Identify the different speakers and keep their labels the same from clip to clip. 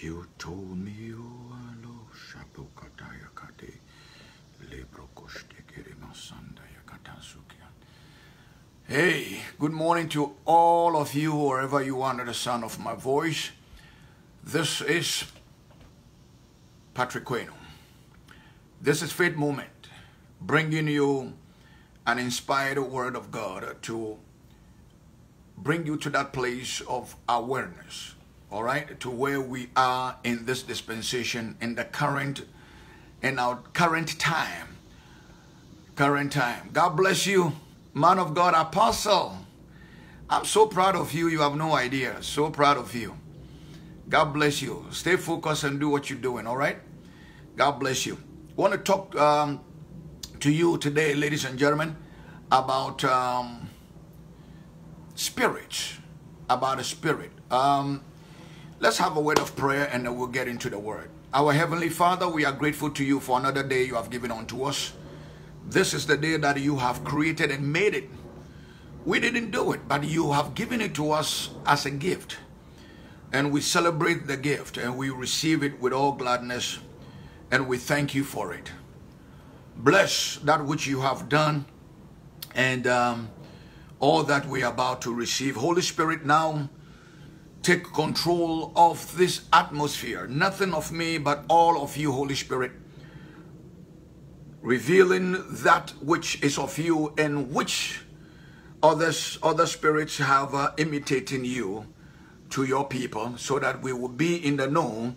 Speaker 1: You told me you are low, Shapukataya Kate, Lebrokoshtekere Masandaya Katasukian. Hey, good morning to all of you, wherever you are under the sound of my voice. This is Patrick Quainoo. This is Faith Moment, bringing you an inspired word of God to bring you to that place of awareness, all right, to where we are in this dispensation, in the current, in our current time. Current time. God bless you, man of God, apostle. I'm so proud of you, you have no idea. So proud of you. God bless you. Stay focused and do what you're doing, all right? God bless you. I want to talk um, to you today, ladies and gentlemen, about um, spirit. About a spirit. Um, let's have a word of prayer and then we'll get into the word. Our Heavenly Father, we are grateful to you for another day you have given unto us. This is the day that you have created and made it. We didn't do it, but you have given it to us as a gift. And we celebrate the gift and we receive it with all gladness and we thank you for it. Bless that which you have done and um, all that we are about to receive. Holy Spirit, now take control of this atmosphere. Nothing of me, but all of you, Holy Spirit, revealing that which is of you and which others, other spirits have uh, imitating you to your people so that we will be in the know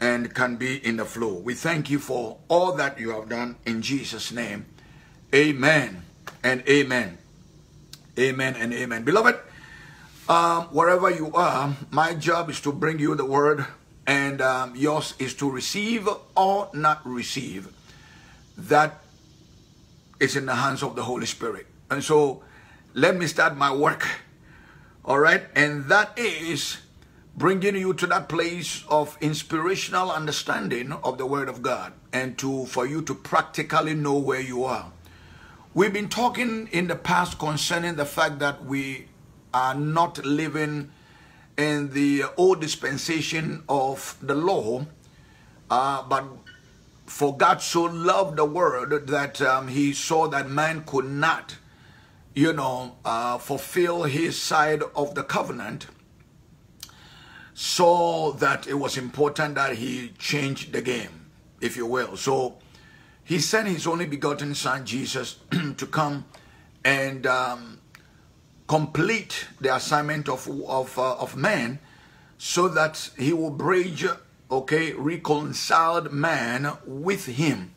Speaker 1: and can be in the flow. We thank you for all that you have done in Jesus' name. Amen and amen. Amen and amen. Beloved, um, wherever you are, my job is to bring you the word, and um, yours is to receive or not receive. That is in the hands of the Holy Spirit. And so let me start my work. All right. And that is bringing you to that place of inspirational understanding of the word of God and to for you to practically know where you are. We've been talking in the past concerning the fact that we are not living in the old dispensation of the law, uh, but for God so loved the world that um, he saw that man could not, you know, uh, fulfill his side of the covenant, saw that it was important that he changed the game, if you will. So he sent his only begotten son, Jesus, to come and um, complete the assignment of, of, uh, of man so that he will bridge, okay, reconciled man with him.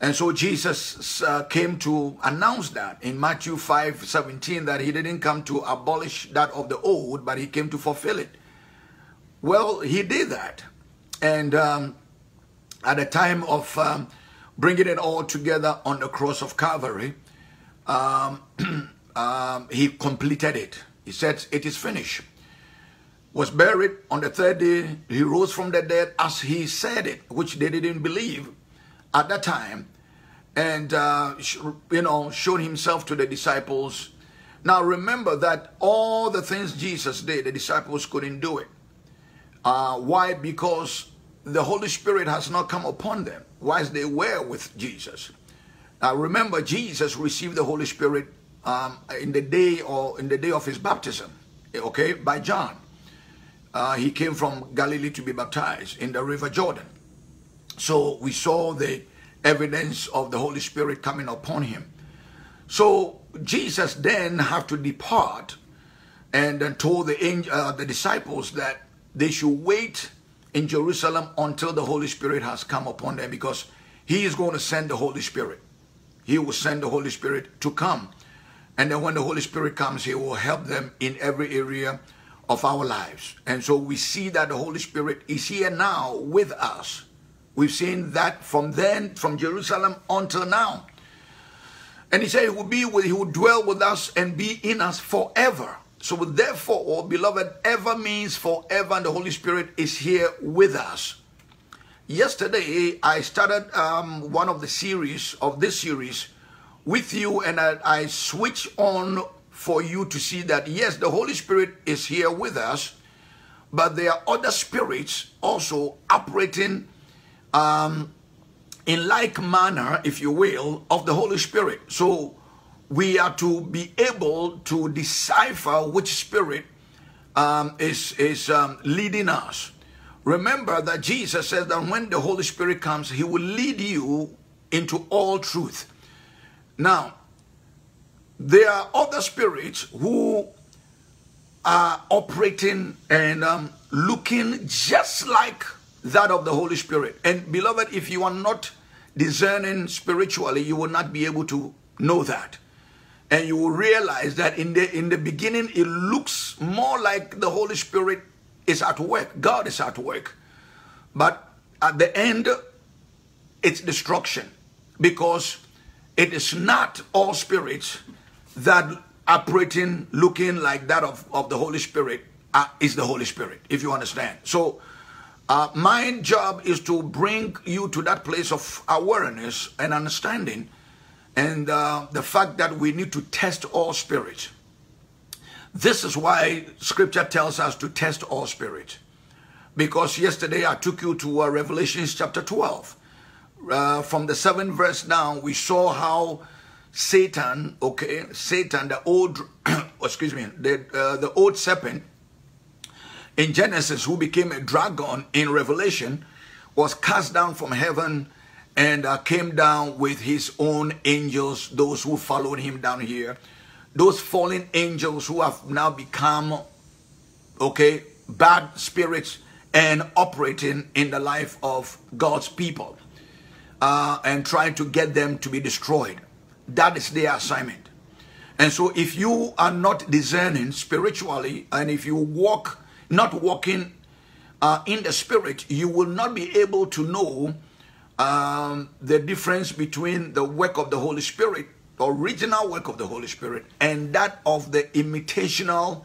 Speaker 1: And so Jesus uh, came to announce that in Matthew 5 17 that he didn't come to abolish that of the old, but he came to fulfill it. Well, he did that. And um, at the time of um, bringing it all together on the cross of Calvary, um, um, he completed it. He said, It is finished. Was buried on the third day. He rose from the dead as he said it, which they didn't believe at that time. And, uh, you know, showed himself to the disciples. Now remember that all the things Jesus did, the disciples couldn't do it. Uh, why? Because the Holy Spirit has not come upon them whilst they were with Jesus. Now remember, Jesus received the Holy Spirit um, in the day or in the day of his baptism, okay, by John. Uh, he came from Galilee to be baptized in the River Jordan. So we saw the evidence of the Holy Spirit coming upon him. So Jesus then had to depart and then told the, uh, the disciples that they should wait in Jerusalem until the Holy Spirit has come upon them because he is going to send the Holy Spirit. He will send the Holy Spirit to come. And then when the Holy Spirit comes, he will help them in every area of our lives. And so we see that the Holy Spirit is here now with us. We've seen that from then, from Jerusalem until now. And he said he will be with, he will dwell with us and be in us forever. So therefore, oh, beloved, ever means forever, and the Holy Spirit is here with us. Yesterday, I started um, one of the series of this series with you, and I, I switch on for you to see that yes, the Holy Spirit is here with us, but there are other spirits also operating um, in like manner, if you will, of the Holy Spirit. So we are to be able to decipher which spirit um, is, is um, leading us. Remember that Jesus says that when the Holy Spirit comes, he will lead you into all truth. Now, there are other spirits who are operating and um, looking just like that of the Holy Spirit. And beloved, if you are not discerning spiritually, you will not be able to know that. And you will realize that in the in the beginning it looks more like the Holy Spirit is at work. God is at work. But at the end, it's destruction. Because it is not all spirits that operating, looking like that of, of the Holy Spirit uh, is the Holy Spirit, if you understand. So uh, my job is to bring you to that place of awareness and understanding and uh, the fact that we need to test all spirits. This is why scripture tells us to test all spirits. Because yesterday I took you to uh, Revelation chapter 12. Uh, from the seventh verse down, we saw how Satan, okay, Satan, the old, excuse me, the, uh, the old serpent in Genesis, who became a dragon in Revelation, was cast down from heaven and uh, came down with his own angels, those who followed him down here. Those fallen angels who have now become, okay, bad spirits and operating in the life of God's people uh, and trying to get them to be destroyed. That is their assignment. And so if you are not discerning spiritually and if you walk, not walking uh, in the spirit, you will not be able to know um, the difference between the work of the Holy Spirit the original work of the Holy Spirit and that of the imitational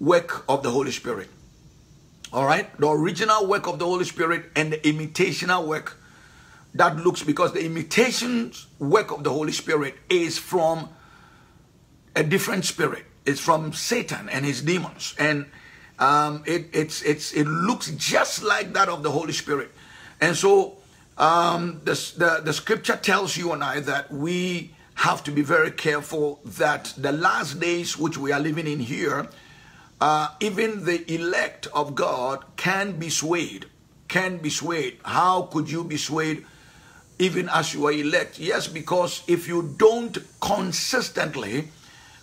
Speaker 1: work of the Holy Spirit. All right? The original work of the Holy Spirit and the imitational work that looks because the imitation work of the Holy Spirit is from a different spirit. It's from Satan and his demons. And um, it, it's, it's, it looks just like that of the Holy Spirit. And so um, the, the, the scripture tells you and I that we have to be very careful that the last days which we are living in here, uh, even the elect of God can be swayed. Can be swayed. How could you be swayed even as you are elect? Yes, because if you don't consistently,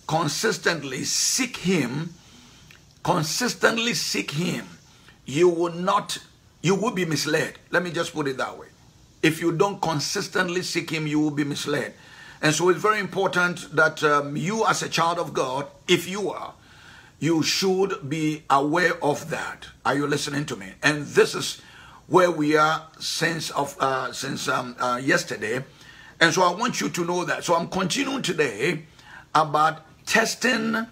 Speaker 1: consistently seek Him, consistently seek Him, you will not, you will be misled. Let me just put it that way. If you don't consistently seek Him, you will be misled. And so it's very important that um, you, as a child of God, if you are, you should be aware of that. Are you listening to me? And this is where we are since of uh, since um, uh, yesterday. And so I want you to know that. So I'm continuing today about testing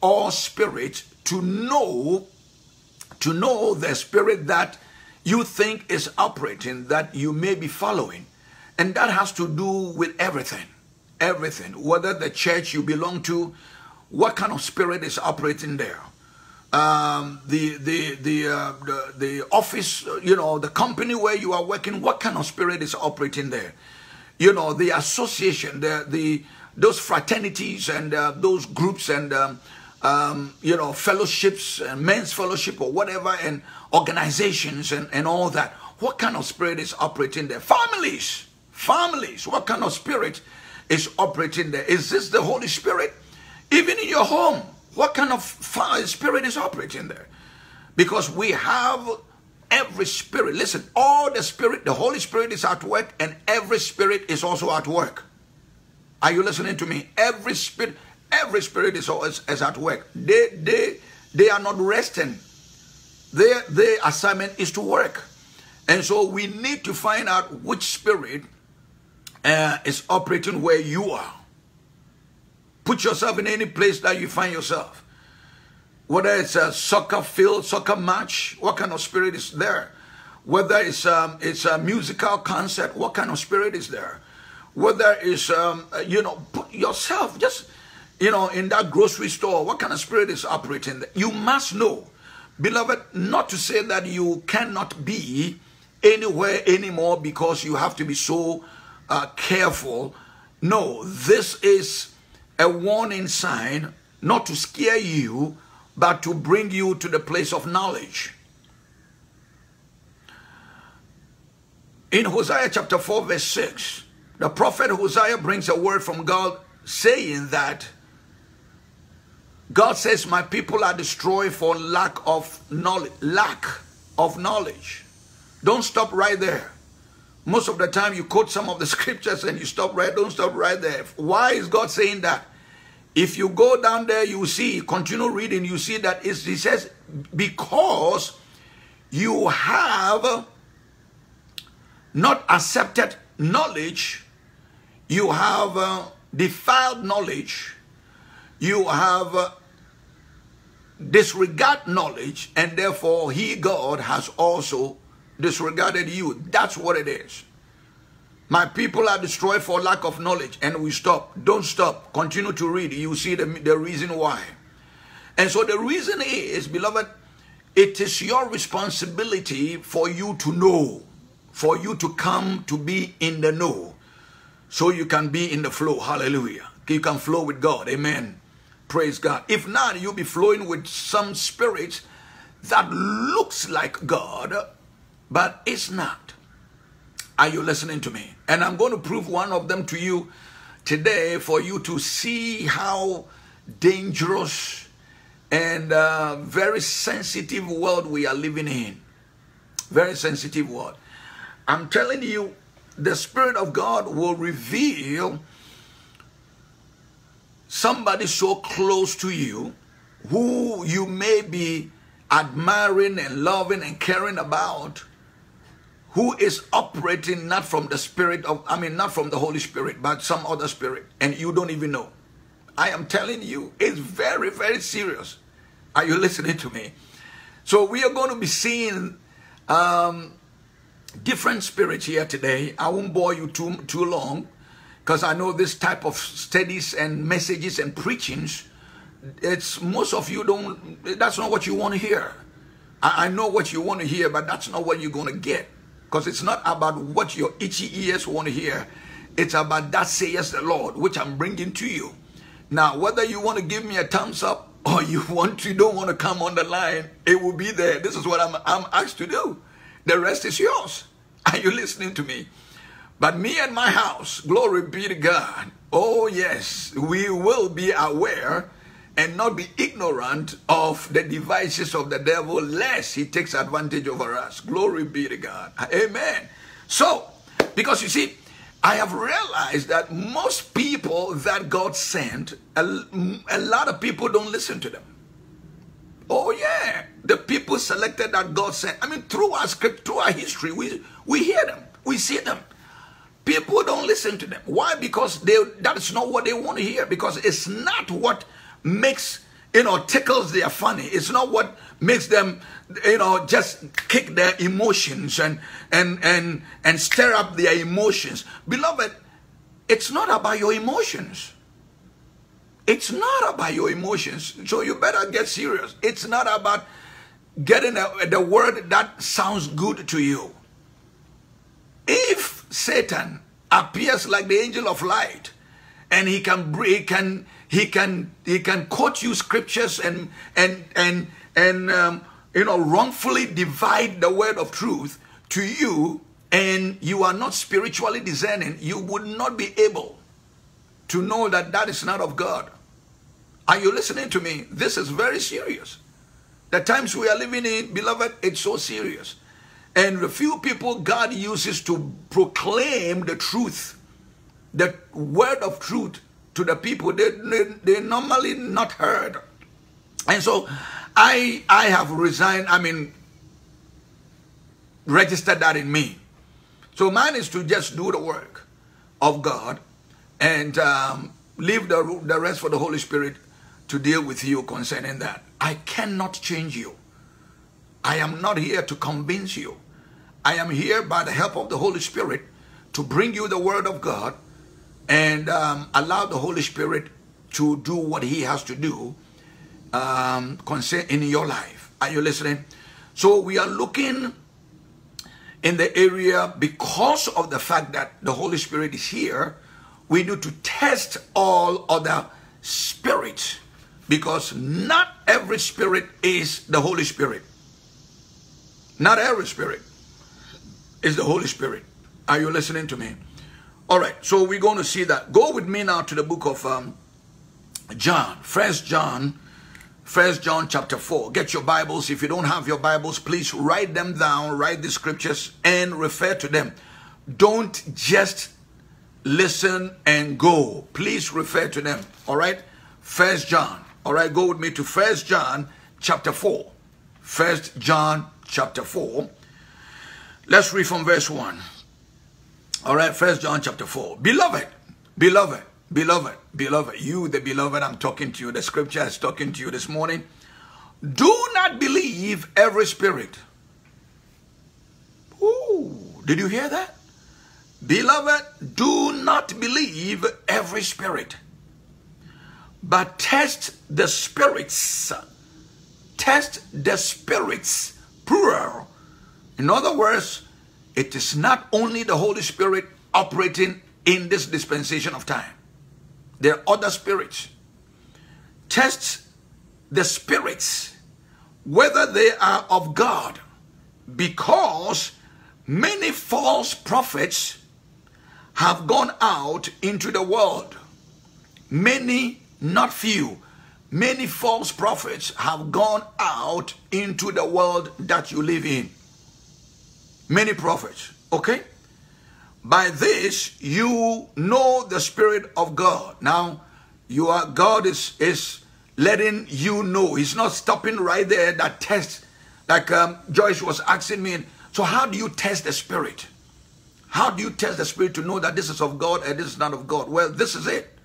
Speaker 1: all spirits to know to know the spirit that you think is operating that you may be following. And that has to do with everything everything, whether the church you belong to, what kind of spirit is operating there. Um, the the the, uh, the the office, you know, the company where you are working, what kind of spirit is operating there? You know, the association, the the those fraternities and uh, those groups and um, um, you know fellowships and men's fellowship or whatever and organizations and and all that. What kind of spirit is operating there? Families, families. What kind of spirit is operating there. Is this the Holy Spirit? Even in your home, what kind of spirit is operating there? Because we have every spirit. Listen, all the spirit, the Holy Spirit is at work, and every spirit is also at work. Are you listening to me? Every spirit, every spirit is always is at work. They they they are not resting. Their their assignment is to work. And so we need to find out which spirit uh, is operating where you are. Put yourself in any place that you find yourself. Whether it's a soccer field, soccer match, what kind of spirit is there? Whether it's um, it's a musical concert, what kind of spirit is there? Whether it's um, you know, put yourself just you know in that grocery store, what kind of spirit is operating there? You must know Beloved, not to say that you cannot be anywhere anymore because you have to be so uh, careful. No, this is a warning sign not to scare you, but to bring you to the place of knowledge. In Hosea chapter 4, verse 6, the prophet Hosea brings a word from God saying that God says, My people are destroyed for lack of knowledge. Lack of knowledge. Don't stop right there. Most of the time you quote some of the scriptures and you stop right, don't stop right there. Why is God saying that? If you go down there, you see, continue reading, you see that he says, because you have not accepted knowledge, you have uh, defiled knowledge, you have uh, disregard knowledge, and therefore he, God, has also disregarded you. That's what it is. My people are destroyed for lack of knowledge, and we stop. Don't stop. Continue to read. You see the, the reason why. And so the reason is, beloved, it is your responsibility for you to know, for you to come to be in the know, so you can be in the flow. Hallelujah. You can flow with God. Amen. Praise God. If not, you'll be flowing with some spirit that looks like God, but it's not. Are you listening to me? And I'm going to prove one of them to you today for you to see how dangerous and uh, very sensitive world we are living in. Very sensitive world. I'm telling you, the Spirit of God will reveal somebody so close to you who you may be admiring and loving and caring about who is operating not from the spirit of i mean not from the holy spirit but some other spirit and you don't even know i am telling you it's very very serious are you listening to me so we are going to be seeing um, different spirits here today i won't bore you too too long because I know this type of studies and messages and preachings, it's most of you don't, that's not what you want to hear. I, I know what you want to hear, but that's not what you're going to get. Because it's not about what your itchy ears want to hear. It's about that says the Lord, which I'm bringing to you. Now, whether you want to give me a thumbs up or you want to, don't want to come on the line, it will be there. This is what I'm, I'm asked to do. The rest is yours. Are you listening to me? But me and my house, glory be to God. Oh, yes, we will be aware and not be ignorant of the devices of the devil, lest he takes advantage over us. Glory be to God. Amen. So, because you see, I have realized that most people that God sent, a, a lot of people don't listen to them. Oh yeah, the people selected that God sent. I mean, through our script, through our history, we we hear them, we see them. People don't listen to them. Why? Because they that's not what they want to hear. Because it's not what makes you know tickles their funny. It's not what makes them you know just kick their emotions and and and and stir up their emotions. Beloved, it's not about your emotions. It's not about your emotions. So you better get serious. It's not about getting a, the word that sounds good to you. If Satan appears like the angel of light and he can he can he can he can quote you scriptures and and and and um, you know wrongfully divide the word of truth to you and you are not spiritually discerning you would not be able to know that that is not of god. Are you listening to me? This is very serious. The times we are living in beloved it's so serious. And the few people God uses to proclaim the truth, the word of truth to the people, they, they, they normally not heard. And so I, I have resigned, I mean, registered that in me. So mine is to just do the work of God and um, leave the, the rest for the Holy Spirit to deal with you concerning that. I cannot change you. I am not here to convince you. I am here by the help of the Holy Spirit to bring you the Word of God and um, allow the Holy Spirit to do what He has to do um, in your life. Are you listening? So we are looking in the area because of the fact that the Holy Spirit is here. We need to test all other spirits because not every spirit is the Holy Spirit. Not every spirit is the Holy Spirit. Are you listening to me? All right, so we're going to see that. Go with me now to the book of um, John, First John, First John chapter 4. Get your Bibles. If you don't have your Bibles, please write them down, write the scriptures, and refer to them. Don't just listen and go. Please refer to them. All right? First John. All right, go with me to First John chapter 4. First John chapter 4. Let's read from verse 1. All right, First John chapter 4. Beloved, beloved, beloved, beloved, you the beloved, I'm talking to you. The scripture is talking to you this morning. Do not believe every spirit. Ooh, did you hear that? Beloved, do not believe every spirit, but test the spirits. Test the spirits, plural. In other words, it is not only the Holy Spirit operating in this dispensation of time. There are other spirits. Test the spirits, whether they are of God, because many false prophets have gone out into the world. Many, not few, many false prophets have gone out into the world that you live in. Many prophets, okay? By this you know the Spirit of God. Now, you are God is is letting you know. He's not stopping right there. That test, like um, Joyce was asking me. So, how do you test the Spirit? How do you test the Spirit to know that this is of God and this is not of God? Well, this is it.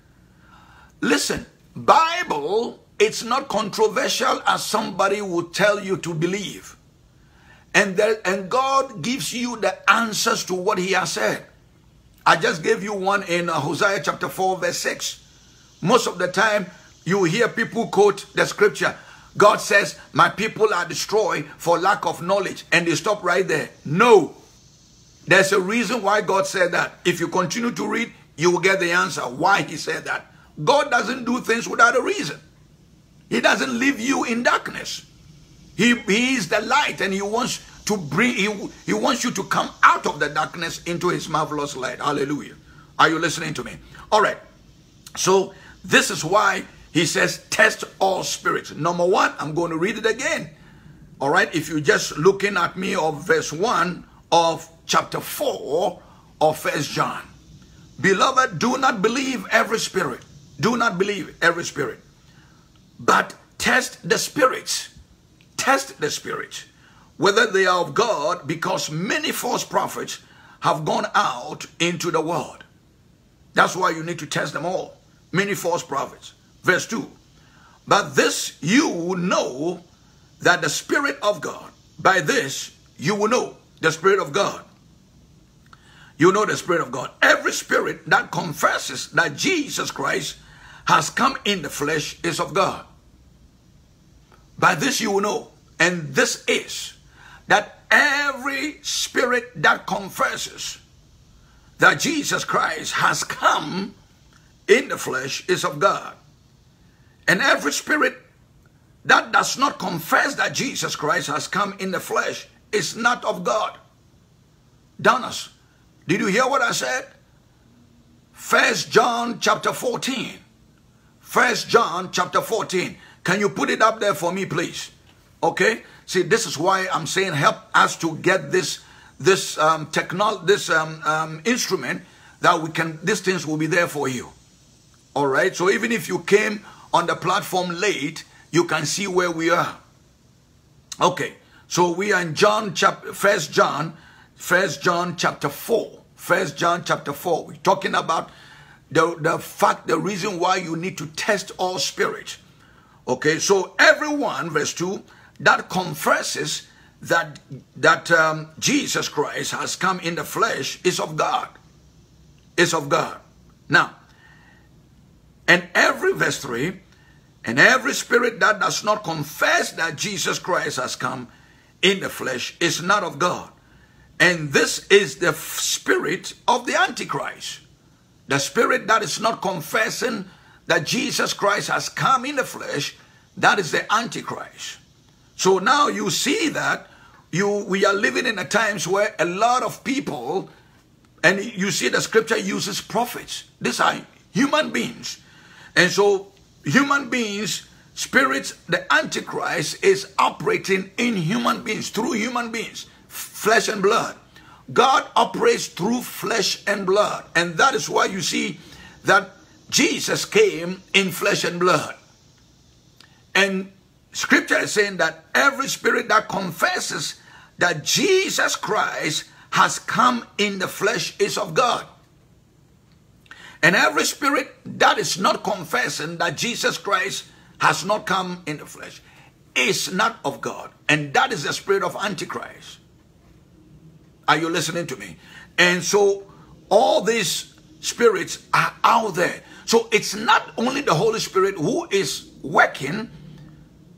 Speaker 1: Listen, Bible, it's not controversial as somebody would tell you to believe. And, there, and God gives you the answers to what he has said. I just gave you one in uh, Hosea chapter 4 verse 6. Most of the time you hear people quote the scripture. God says, my people are destroyed for lack of knowledge. And they stop right there. No. There's a reason why God said that. If you continue to read, you will get the answer why he said that. God doesn't do things without a reason. He doesn't leave you in darkness. He, he is the light and he wants to bring, he, he wants you to come out of the darkness into his marvelous light. Hallelujah. Are you listening to me? All right. So this is why he says test all spirits. Number one, I'm going to read it again. All right. If you're just looking at me of verse one of chapter four of first John. Beloved, do not believe every spirit. Do not believe every spirit. But test the spirits. Test the spirit, Whether they are of God, because many false prophets have gone out into the world. That's why you need to test them all. Many false prophets. Verse 2. But this you will know that the Spirit of God, by this you will know the Spirit of God. You know the Spirit of God. Every spirit that confesses that Jesus Christ has come in the flesh is of God. By this you will know. And this is that every spirit that confesses that Jesus Christ has come in the flesh is of God. And every spirit that does not confess that Jesus Christ has come in the flesh is not of God. Donis, did you hear what I said? First John chapter 14. First John chapter 14. Can you put it up there for me, please? Okay. See, this is why I'm saying help us to get this this um, technology, this um, um, instrument that we can. These things will be there for you. All right. So even if you came on the platform late, you can see where we are. Okay. So we are in John chapter First John, First John chapter four. First John chapter four. We're talking about the the fact, the reason why you need to test all spirit. Okay. So everyone, verse two that confesses that that um, Jesus Christ has come in the flesh is of God. Is of God. Now, and every verse 3, And every spirit that does not confess that Jesus Christ has come in the flesh is not of God. And this is the spirit of the Antichrist. The spirit that is not confessing that Jesus Christ has come in the flesh, that is the Antichrist. So now you see that you we are living in a times where a lot of people, and you see the scripture uses prophets. These are human beings. And so human beings, spirits, the Antichrist is operating in human beings, through human beings, flesh and blood. God operates through flesh and blood. And that is why you see that Jesus came in flesh and blood. And scripture is saying that every spirit that confesses that Jesus Christ has come in the flesh is of God. And every spirit that is not confessing that Jesus Christ has not come in the flesh is not of God. And that is the spirit of Antichrist. Are you listening to me? And so all these spirits are out there. So it's not only the Holy Spirit who is working,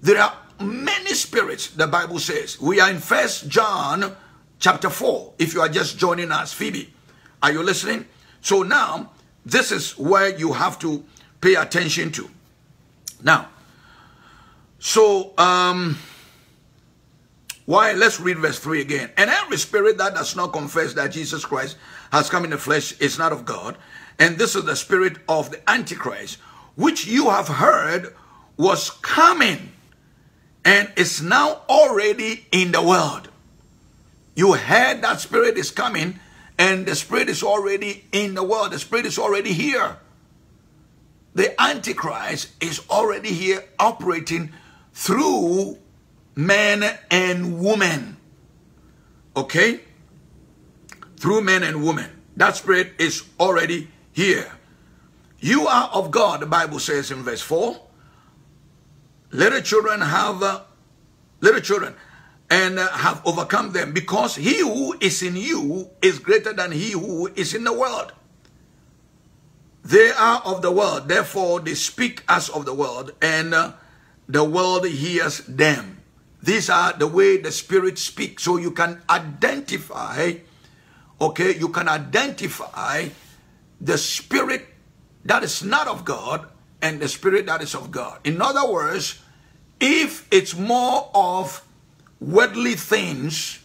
Speaker 1: there are many spirits, the Bible says. We are in First John chapter 4. If you are just joining us, Phoebe, are you listening? So now, this is where you have to pay attention to. Now, so um why? Let's read verse 3 again. And every spirit that does not confess that Jesus Christ has come in the flesh is not of God. And this is the spirit of the Antichrist, which you have heard was coming and is now already in the world. You heard that spirit is coming and the spirit is already in the world. The spirit is already here. The Antichrist is already here operating through men and women. Okay? Through men and women. That spirit is already here. You are of God, the Bible says in verse 4. Little children have, uh, little children, and uh, have overcome them because he who is in you is greater than he who is in the world. They are of the world, therefore they speak as of the world, and uh, the world hears them. These are the way the Spirit speaks. So you can identify, okay, you can identify the Spirit that is not of God and the Spirit that is of God. In other words, if it's more of worldly things,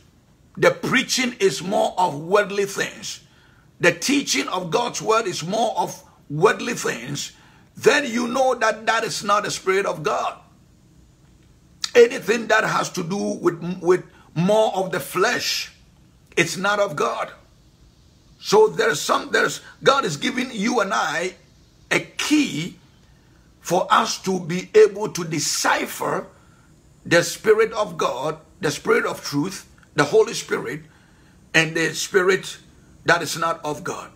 Speaker 1: the preaching is more of worldly things, the teaching of God's word is more of worldly things, then you know that that is not the Spirit of God. Anything that has to do with, with more of the flesh, it's not of God. So there's some, there's, God is giving you and I a key for us to be able to decipher the Spirit of God, the Spirit of truth, the Holy Spirit, and the Spirit that is not of God.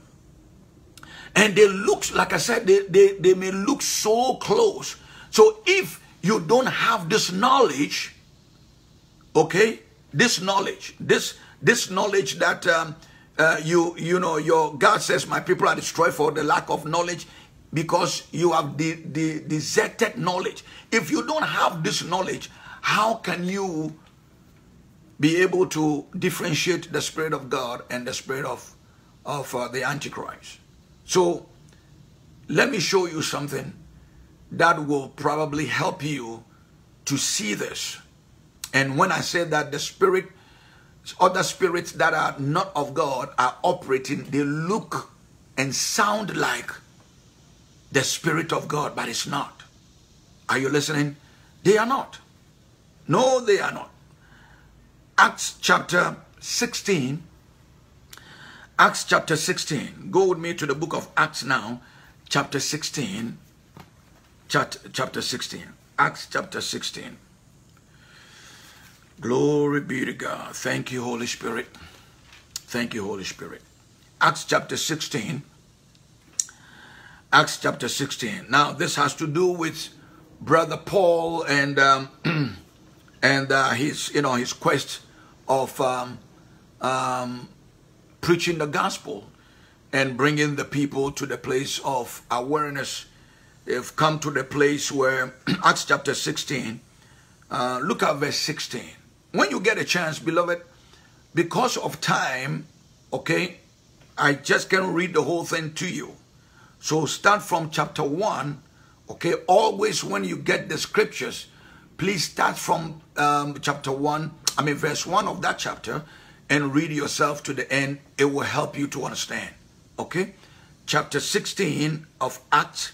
Speaker 1: And they look, like I said, they, they, they may look so close. So if you don't have this knowledge, okay, this knowledge, this this knowledge that um, uh, you you know your God says my people are destroyed for the lack of knowledge because you have the, the deserted knowledge. If you don't have this knowledge, how can you be able to differentiate the spirit of God and the spirit of of uh, the Antichrist? So let me show you something that will probably help you to see this. And when I say that the spirit, other spirits that are not of God are operating, they look and sound like the spirit of God, but it's not. Are you listening? They are not. No, they are not. Acts chapter 16. Acts chapter 16. Go with me to the book of Acts now, chapter 16 chapter 16. Acts chapter 16. Glory be to God. Thank you, Holy Spirit. Thank you, Holy Spirit. Acts chapter 16. Acts chapter 16. Now, this has to do with Brother Paul and um, and uh, his, you know, his quest of um, um, preaching the gospel and bringing the people to the place of awareness they've come to the place where Acts chapter 16, uh, look at verse 16. When you get a chance, beloved, because of time, okay, I just can't read the whole thing to you. So start from chapter 1, okay? Always when you get the scriptures, please start from um, chapter 1, I mean verse 1 of that chapter, and read yourself to the end. It will help you to understand, okay? Chapter 16 of Acts,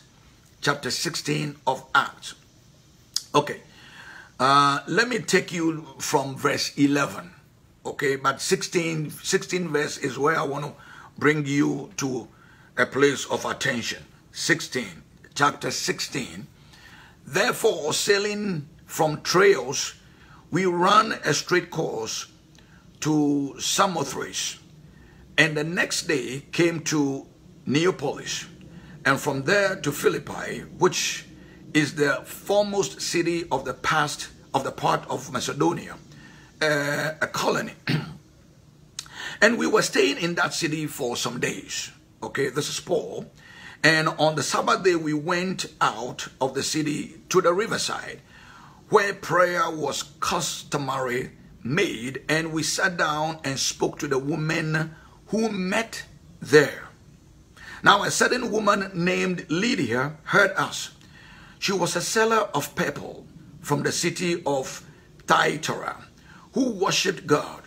Speaker 1: chapter 16 of Acts. Okay, uh, let me take you from verse 11, okay? But 16, 16 verse is where I want to bring you to a place of attention. 16, chapter 16. Therefore, sailing from Troas, we ran a straight course to Samothrace, and the next day came to Neapolis, and from there to Philippi, which is the foremost city of the past of the part of Macedonia, uh, a colony. and we were staying in that city for some days. Okay, this is Paul. And on the Sabbath day, we went out of the city to the riverside where prayer was customary made, and we sat down and spoke to the women who met there. Now, a certain woman named Lydia heard us. She was a seller of purple from the city of Thyatira who worshipped God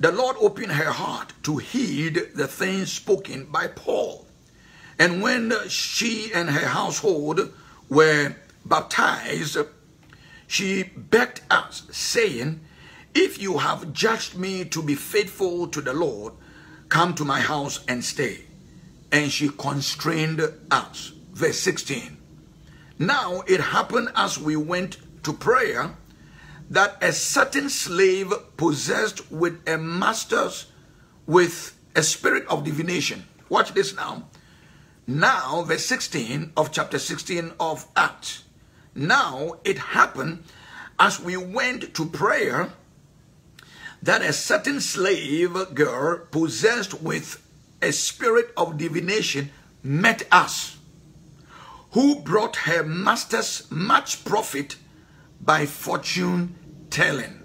Speaker 1: the Lord opened her heart to heed the things spoken by Paul. And when she and her household were baptized, she begged us, saying, If you have judged me to be faithful to the Lord, come to my house and stay. And she constrained us. Verse 16. Now it happened as we went to prayer that a certain slave possessed with a master's with a spirit of divination. Watch this now. Now, verse 16 of chapter 16 of Acts. Now it happened as we went to prayer that a certain slave girl possessed with a spirit of divination met us, who brought her masters much profit by fortune telling.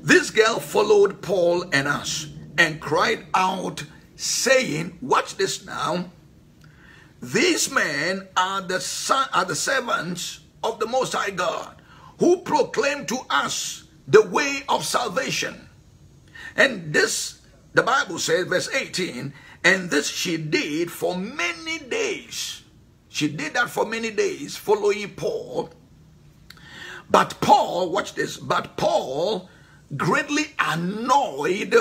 Speaker 1: This girl followed Paul and us and cried out, saying, Watch this now. These men are the son, are the servants of the Most High God, who proclaim to us the way of salvation. And this, the Bible says, verse 18, and this she did for many days. She did that for many days, following Paul but Paul, watch this, but Paul, greatly annoyed,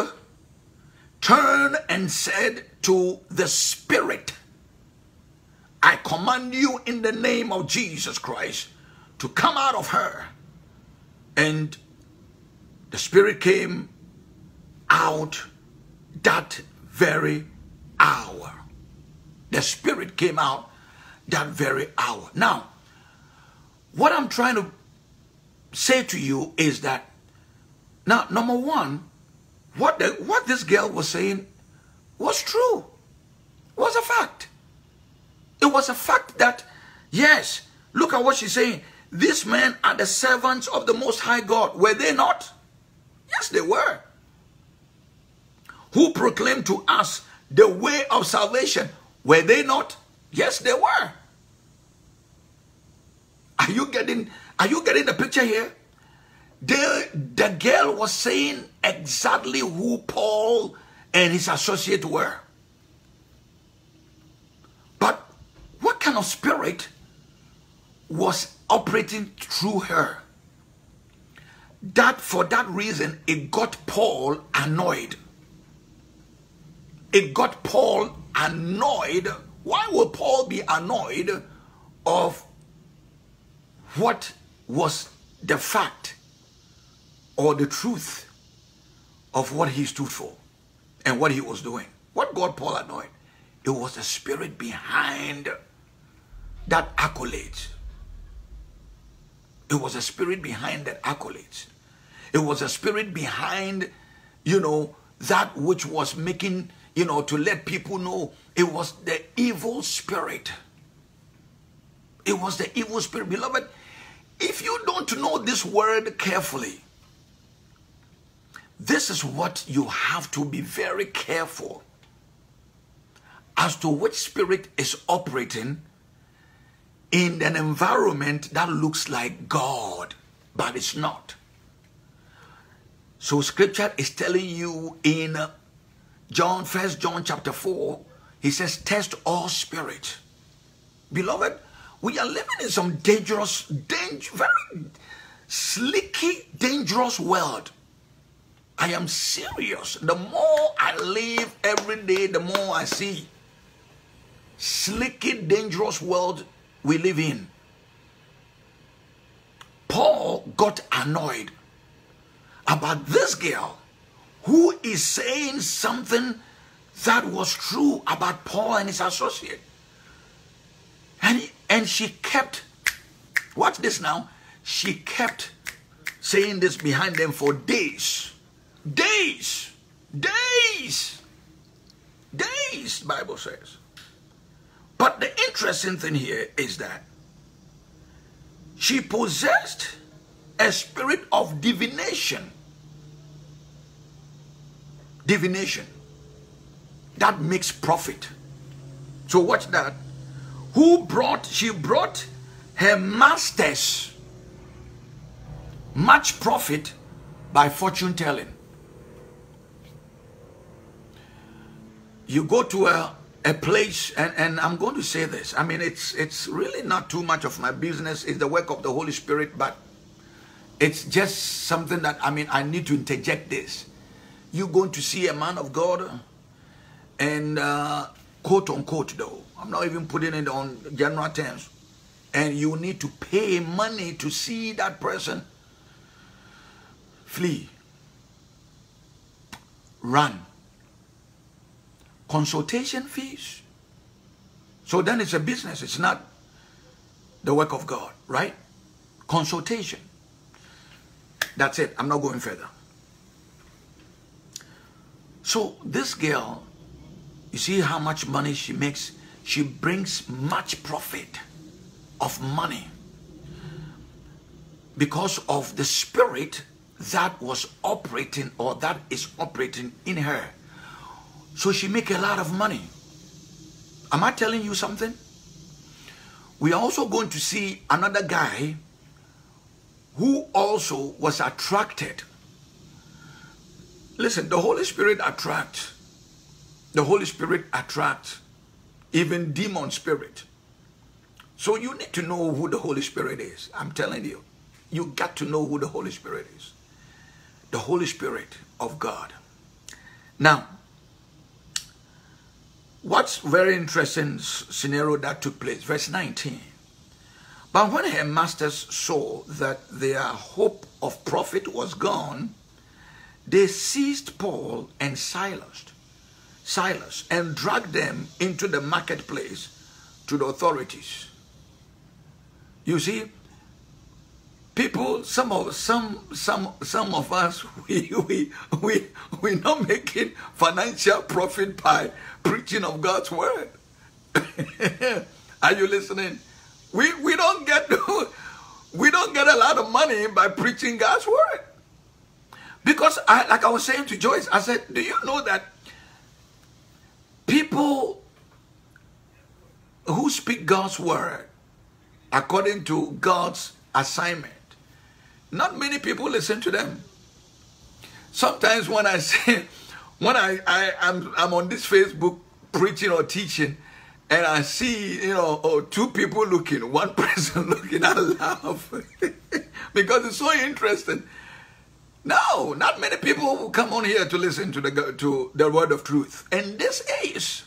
Speaker 1: turned and said to the Spirit, I command you in the name of Jesus Christ to come out of her. And the Spirit came out that very hour. The Spirit came out that very hour. Now, what I'm trying to say to you is that now number one what the, what this girl was saying was true was a fact. It was a fact that yes look at what she's saying. These men are the servants of the most high god were they not? Yes they were. Who proclaimed to us the way of salvation were they not? Yes they were are you getting are you getting the picture here? The, the girl was saying exactly who Paul and his associate were. But what kind of spirit was operating through her? That for that reason, it got Paul annoyed. It got Paul annoyed. Why would Paul be annoyed of what was the fact or the truth of what he stood for and what he was doing. What God Paul annoyed? It was the spirit behind that accolade. It was a spirit behind that accolade. It was a spirit behind, you know, that which was making, you know, to let people know it was the evil spirit It was the evil spirit. Beloved, if you don't know this word carefully, this is what you have to be very careful as to which spirit is operating in an environment that looks like God, but it's not. So scripture is telling you in John, first John chapter 4, he says, test all spirit. Beloved, we are living in some dangerous, danger, very slicky, dangerous world. I am serious. The more I live every day, the more I see slicky, dangerous world we live in. Paul got annoyed about this girl who is saying something that was true about Paul and his associate. And, he, and she kept, watch this now, she kept saying this behind them for days. Days. Days. Days, Bible says. But the interesting thing here is that she possessed a spirit of divination. Divination. That makes profit. So watch that. Who brought, she brought her masters much profit by fortune telling. You go to a a place and, and i'm going to say this. I mean it's it's really not too much of my business. It's the work of the holy spirit but it's just something that i mean i need to interject this. You're going to see a man of god and uh, quote unquote though i'm not even putting it on general terms and you need to pay money to see that person flee run consultation fees. So then it's a business, it's not the work of God, right? Consultation. That's it. I'm not going further. So this girl, you see how much money she makes? She brings much profit of money because of the spirit that was operating or that is operating in her. So she make a lot of money. Am I telling you something? We are also going to see another guy who also was attracted. Listen, the Holy Spirit attracts. The Holy Spirit attracts even demon spirit. So you need to know who the Holy Spirit is. I'm telling you. You got to know who the Holy Spirit is. The Holy Spirit of God. Now, What's very interesting scenario that took place, verse 19. But when her masters saw that their hope of profit was gone, they seized Paul and Silas, Silas, and dragged them into the marketplace to the authorities. You see, people, some of some some some of us, we we we we not making financial profit by preaching of God's word. Are you listening? We we don't get we don't get a lot of money by preaching God's word. Because I like I was saying to Joyce, I said, do you know that people who speak God's word according to God's assignment, not many people listen to them. Sometimes when I say when I, I I'm, I'm on this Facebook preaching or teaching, and I see, you know, oh, two people looking, one person looking, I laugh because it's so interesting. No, not many people will come on here to listen to the to the word of truth, and this is.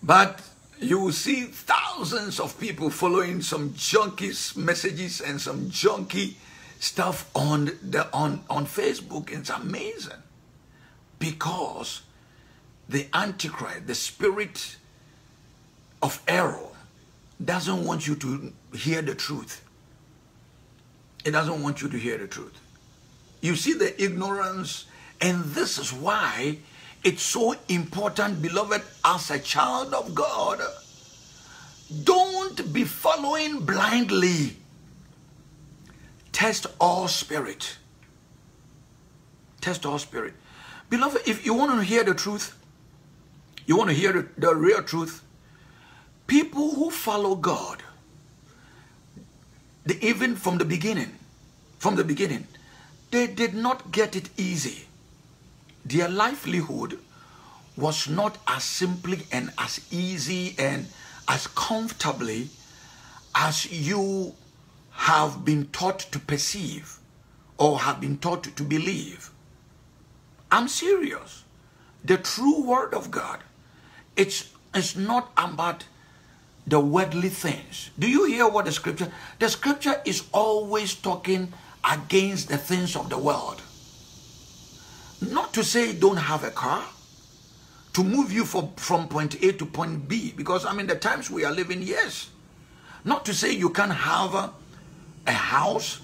Speaker 1: But you will see thousands of people following some junky messages and some junky stuff on the on on Facebook. It's amazing because the Antichrist, the spirit of error, doesn't want you to hear the truth. It doesn't want you to hear the truth. You see the ignorance, and this is why it's so important, beloved, as a child of God, Don't be following blindly. Test all spirit. Test all spirit. Beloved, if you want to hear the truth, you want to hear the, the real truth, people who follow God, the, even from the beginning, from the beginning, they did not get it easy. Their livelihood was not as simply and as easy and as comfortably as you have been taught to perceive or have been taught to believe. I'm serious. The true word of God, it's, it's not about the worldly things. Do you hear what the scripture? The scripture is always talking against the things of the world. Not to say don't have a car, to move you from, from point A to point B, because I mean, the times we are living, yes. Not to say you can't have a, a house,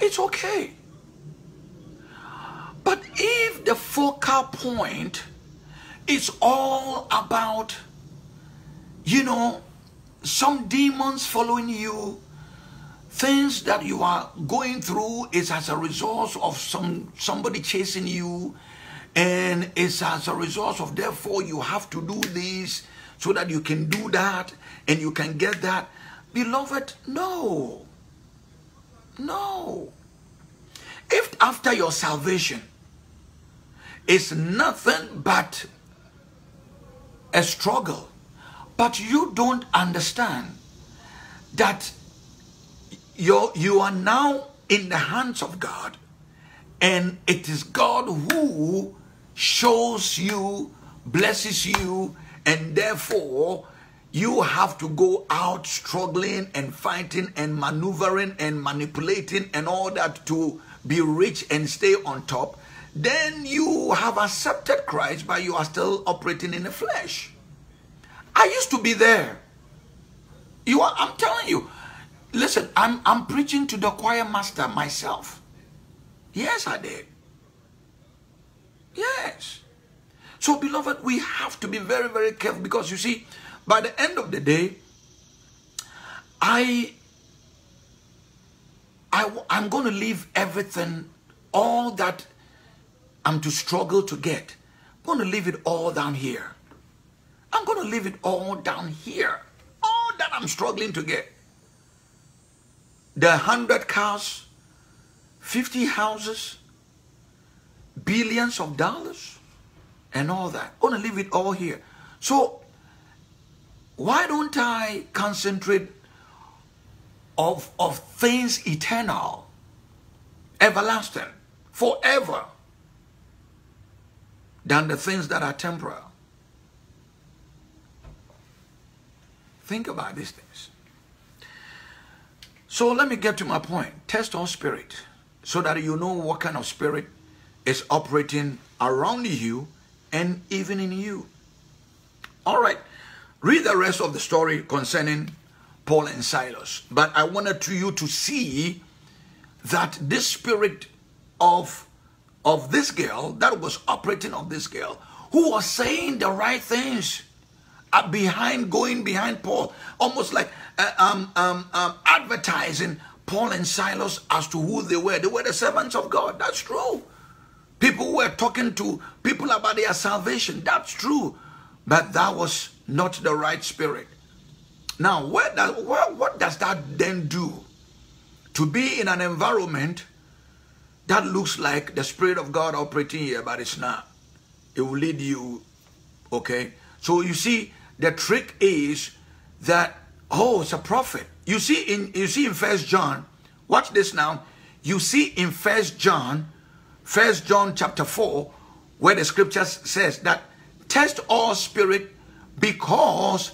Speaker 1: it's okay. But if the focal point is all about, you know, some demons following you, things that you are going through is as a result of some somebody chasing you, and it's as a result of therefore you have to do this so that you can do that and you can get that. Beloved, no. No. If after your salvation is nothing but a struggle, but you don't understand that you you are now in the hands of God, and it is God who shows you, blesses you, and therefore you have to go out struggling and fighting and maneuvering and manipulating and all that to be rich and stay on top, then you have accepted Christ, but you are still operating in the flesh. I used to be there. You are, I'm telling you. Listen, I'm, I'm preaching to the choir master myself. Yes, I did. Yes. So, beloved, we have to be very, very careful because you see, by the end of the day, I, I I'm going to leave everything, all that I'm to struggle to get. I'm going to leave it all down here. I'm going to leave it all down here. All that I'm struggling to get. The hundred cars, 50 houses, billions of dollars, and all that. I'm going to leave it all here. So, why don't I concentrate of, of things eternal, everlasting, forever, than the things that are temporal? Think about these things. So let me get to my point. Test all spirit so that you know what kind of spirit is operating around you and even in you. All right, read the rest of the story concerning Paul and Silas. But I wanted to you to see that this spirit of of this girl that was operating on this girl who was saying the right things uh, behind going behind Paul, almost like uh, um, um, um, advertising Paul and Silas as to who they were. They were the servants of God. That's true. People were talking to people about their salvation. That's true. But that was not the right spirit. Now, where does, where, what does that then do? To be in an environment that looks like the Spirit of God operating here, but it's not. It will lead you, okay? So you see, the trick is that, oh, it's a prophet. You see in you see in First John, watch this now. You see in First John First John chapter 4, where the scripture says that test all spirit because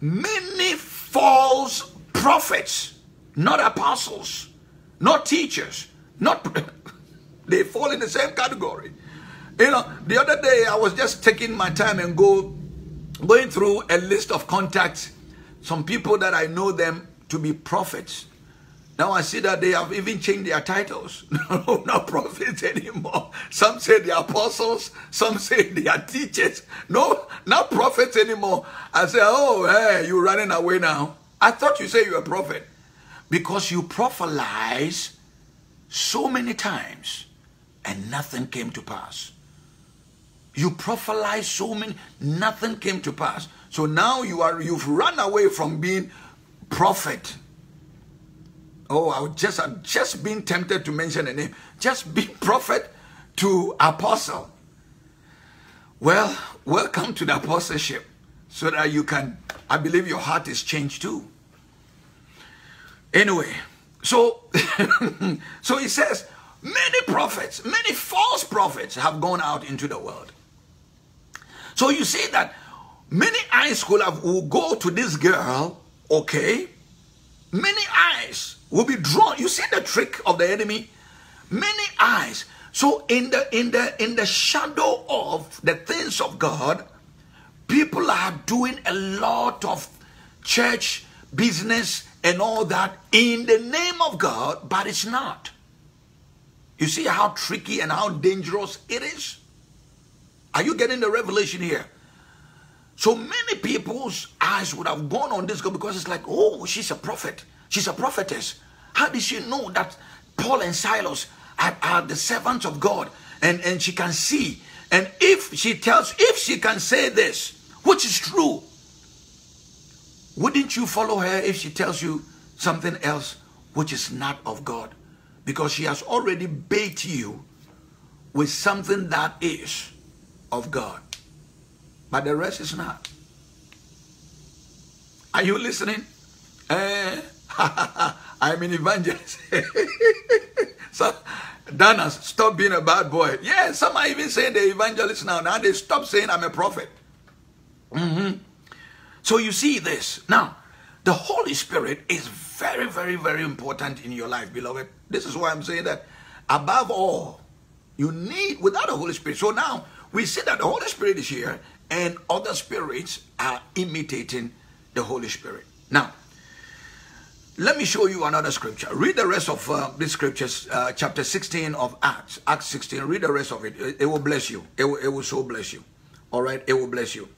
Speaker 1: many false prophets, not apostles, not teachers, not they fall in the same category. You know, the other day I was just taking my time and go going through a list of contacts, some people that I know them to be prophets. Now I see that they have even changed their titles. No, not prophets anymore. Some say they are apostles. Some say they are teachers. No, not prophets anymore. I say, oh, hey, you're running away now. I thought you said you're a prophet. Because you prophesied so many times and nothing came to pass. You prophesied so many, nothing came to pass. So now you are, you've run away from being prophet Oh, I just I've just been tempted to mention a name. Just be prophet to apostle. Well, welcome to the apostleship. So that you can, I believe your heart is changed too. Anyway, so so he says, many prophets, many false prophets have gone out into the world. So you see that many eyes will have will go to this girl, okay? Many eyes will be drawn. You see the trick of the enemy? Many eyes. So in the in the in the shadow of the things of God, people are doing a lot of church business and all that in the name of God, but it's not. You see how tricky and how dangerous it is? Are you getting the revelation here? So many people's eyes would have gone on this girl because it's like, oh, she's a prophet. She's a prophetess. How did she know that Paul and Silas are, are the servants of God? And, and she can see. And if she tells, if she can say this, which is true, wouldn't you follow her if she tells you something else which is not of God? Because she has already bait you with something that is of God. But the rest is not. Are you listening? Uh, I'm an evangelist. so, Dana, stop being a bad boy. Yeah, some are even saying they're evangelists now. Now they stop saying I'm a prophet. Mm-hmm. So you see this. Now, the Holy Spirit is very, very, very important in your life, beloved. This is why I'm saying that above all, you need without the Holy Spirit. So now we see that the Holy Spirit is here and other spirits are imitating the Holy Spirit. Now, let me show you another scripture. Read the rest of uh, these scriptures, uh, chapter 16 of Acts, Acts 16. Read the rest of it. It, it will bless you. It will, it will so bless you. All right, it will bless you.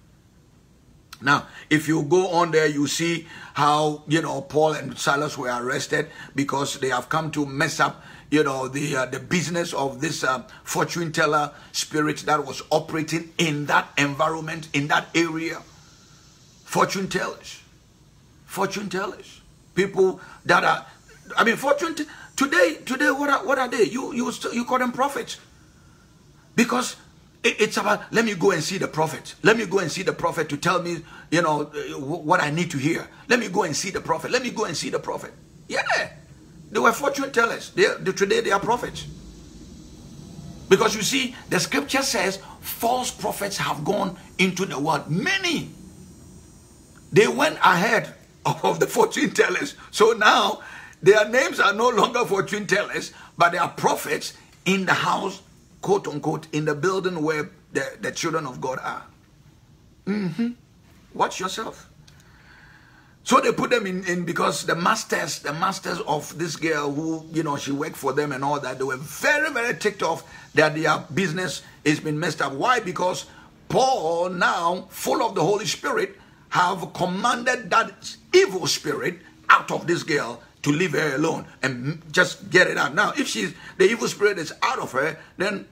Speaker 1: Now, if you go on there, you see how, you know, Paul and Silas were arrested because they have come to mess up, you know, the uh, the business of this uh, fortune teller spirit that was operating in that environment, in that area. Fortune tellers. Fortune tellers people that are, I mean, fortune today, today, what are, what are they? You, you, you call them prophets. Because it's about, let me go and see the prophet. Let me go and see the prophet to tell me, you know, what I need to hear. Let me go and see the prophet. Let me go and see the prophet. Yeah. They were fortune tellers. They, they, today they are prophets. Because you see, the scripture says false prophets have gone into the world. Many. They went ahead of the fortune tellers. So now their names are no longer fortune tellers, but they are prophets in the house, quote unquote, in the building where the, the children of God are. Mm-hmm. Watch yourself. So they put them in, in because the masters, the masters of this girl who, you know, she worked for them and all that, they were very, very ticked off that their business has been messed up. Why? Because Paul now, full of the Holy Spirit, have commanded that evil spirit out of this girl to leave her alone and just get it out. Now, if she's the evil spirit is out of her, then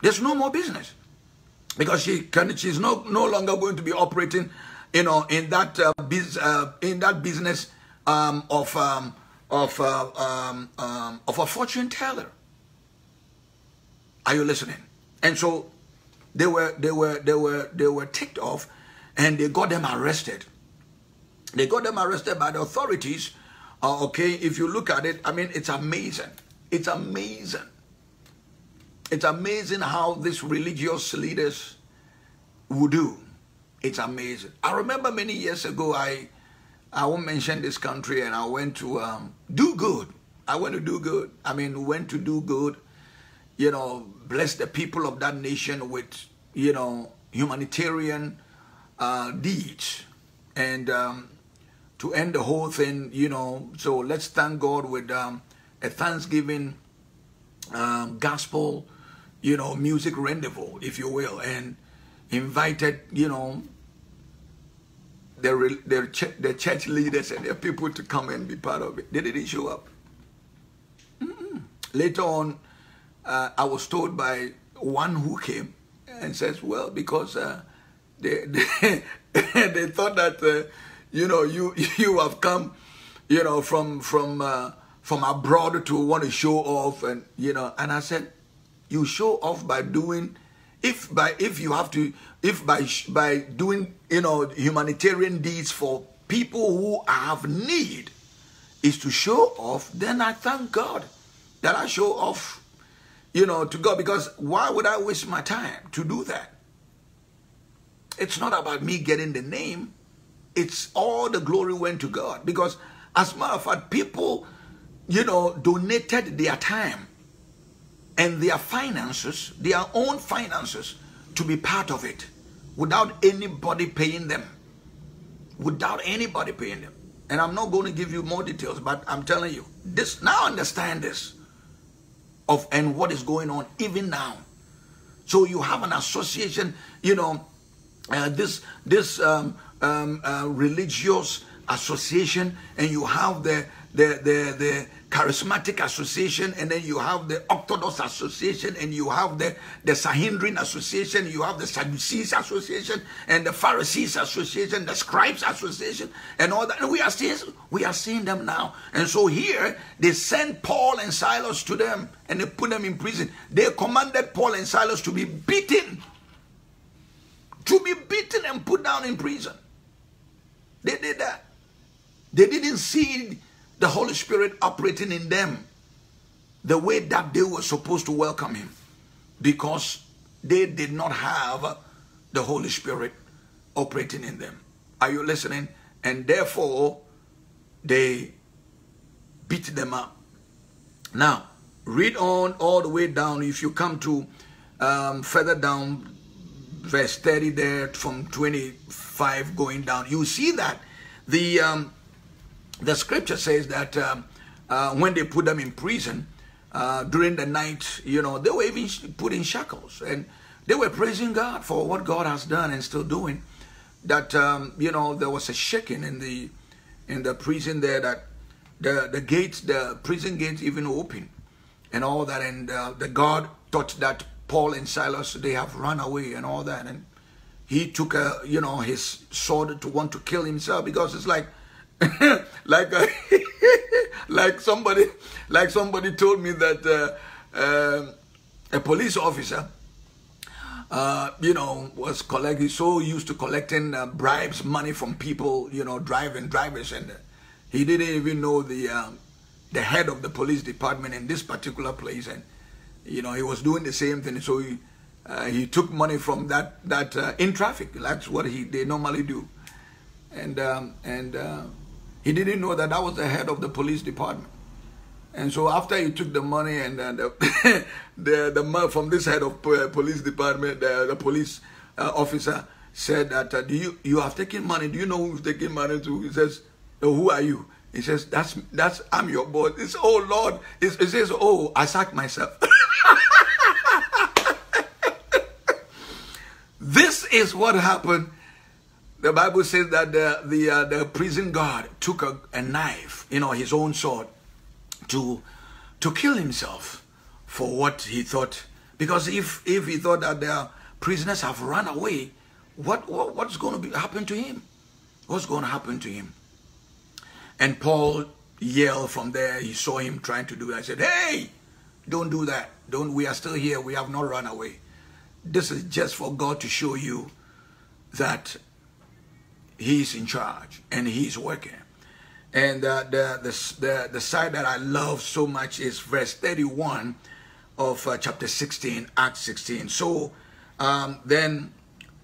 Speaker 1: there's no more business because she can she's no no longer going to be operating, you know, in that uh, biz, uh, in that business um, of um, of uh, um, um of a fortune teller. Are you listening? And so they were they were they were they were ticked off and they got them arrested. They got them arrested by the authorities. Uh, okay, if you look at it, I mean, it's amazing. It's amazing. It's amazing how these religious leaders would do. It's amazing. I remember many years ago, I I won't mention this country, and I went to um, do good. I went to do good. I mean, went to do good. You know, bless the people of that nation with you know humanitarian uh, deeds. And um, to end the whole thing, you know. So let's thank God with um, a Thanksgiving um, gospel, you know, music rendezvous, if you will, and invited, you know, their, their, their church leaders and their people to come and be part of it. They didn't show up. Mm -mm. Later on, uh, I was told by one who came and says, well, because uh, they, they, they, thought that, uh, you know, you, you have come, you know, from, from, uh, from abroad to want to show off and, you know, and I said, you show off by doing if by if you have to if by by doing you know humanitarian deeds for people who have need is to show off then i thank god that i show off you know to god. Because why would i waste my time to do that? It's not about me getting the name. It's all the glory went to god. Because as a matter of fact people you know donated their time and their finances, their own finances, to be part of it without anybody paying them. Without anybody paying them. And I'm not going to give you more details, but I'm telling you, this now understand this of and what is going on even now. So you have an association, you know, uh, this this um, um, uh, religious association, and you have the the the the charismatic association and then you have the orthodox association and you have the the Sanhedrin association you have the sadducees association and the pharisees association the scribes association and all that. And we are seeing we are seeing them now. And so here they sent paul and silas to them and they put them in prison. They commanded paul and silas to be beaten to be beaten and put down in prison. They did that. They didn't see the Holy Spirit operating in them the way that they were supposed to welcome him because they did not have the Holy Spirit operating in them. Are you listening? And therefore, they beat them up. Now, read on all the way down. If you come to um, further down, verse 30 there, from 25 going down, you see that the um, the scripture says that um, uh, when they put them in prison uh, during the night, you know, they were even put in shackles. And they were praising God for what God has done and still doing. That um, you know, there was a shaking in the in the prison there that the the gates, the prison gates, even open, and all that, and uh, the God thought that Paul and Silas they have run away and all that, and he took a you know his sword to want to kill himself because it's like like uh, like somebody like somebody told me that uh, uh, a police officer uh, you know was collecting so used to collecting uh, bribes money from people you know driving drivers and he didn't even know the um, the head of the police department in this particular place and you know he was doing the same thing. So he uh, he took money from that that in traffic. That's what he they normally do. And um, and he didn't know that I was the head of the police department. And so after he took the money and uh, the, the, the from this head of uh, police department, the, the police uh, officer said that, uh, do you, you have taken money. Do you know who's taking money to? He says, oh, who are you? He says, that's, that's, I'm your boss. It's, oh Lord. It says, oh, I sacked myself. this is what happened the Bible says that the the, uh, the prison guard took a, a, knife, you know, his own sword, to to kill himself for what he thought. Because if if he thought that the prisoners have run away, what, what what's going to be, happen to him? What's going to happen to him? And Paul yelled from there. He saw him trying to do it. I said, "Hey, don't do that. Don't. We are still here. We have not run away. This is just for God to show you that he's in charge and he's working. And uh, the, the, the, the side that I love so much is verse 31 of uh, chapter 16, Acts 16. So um, then,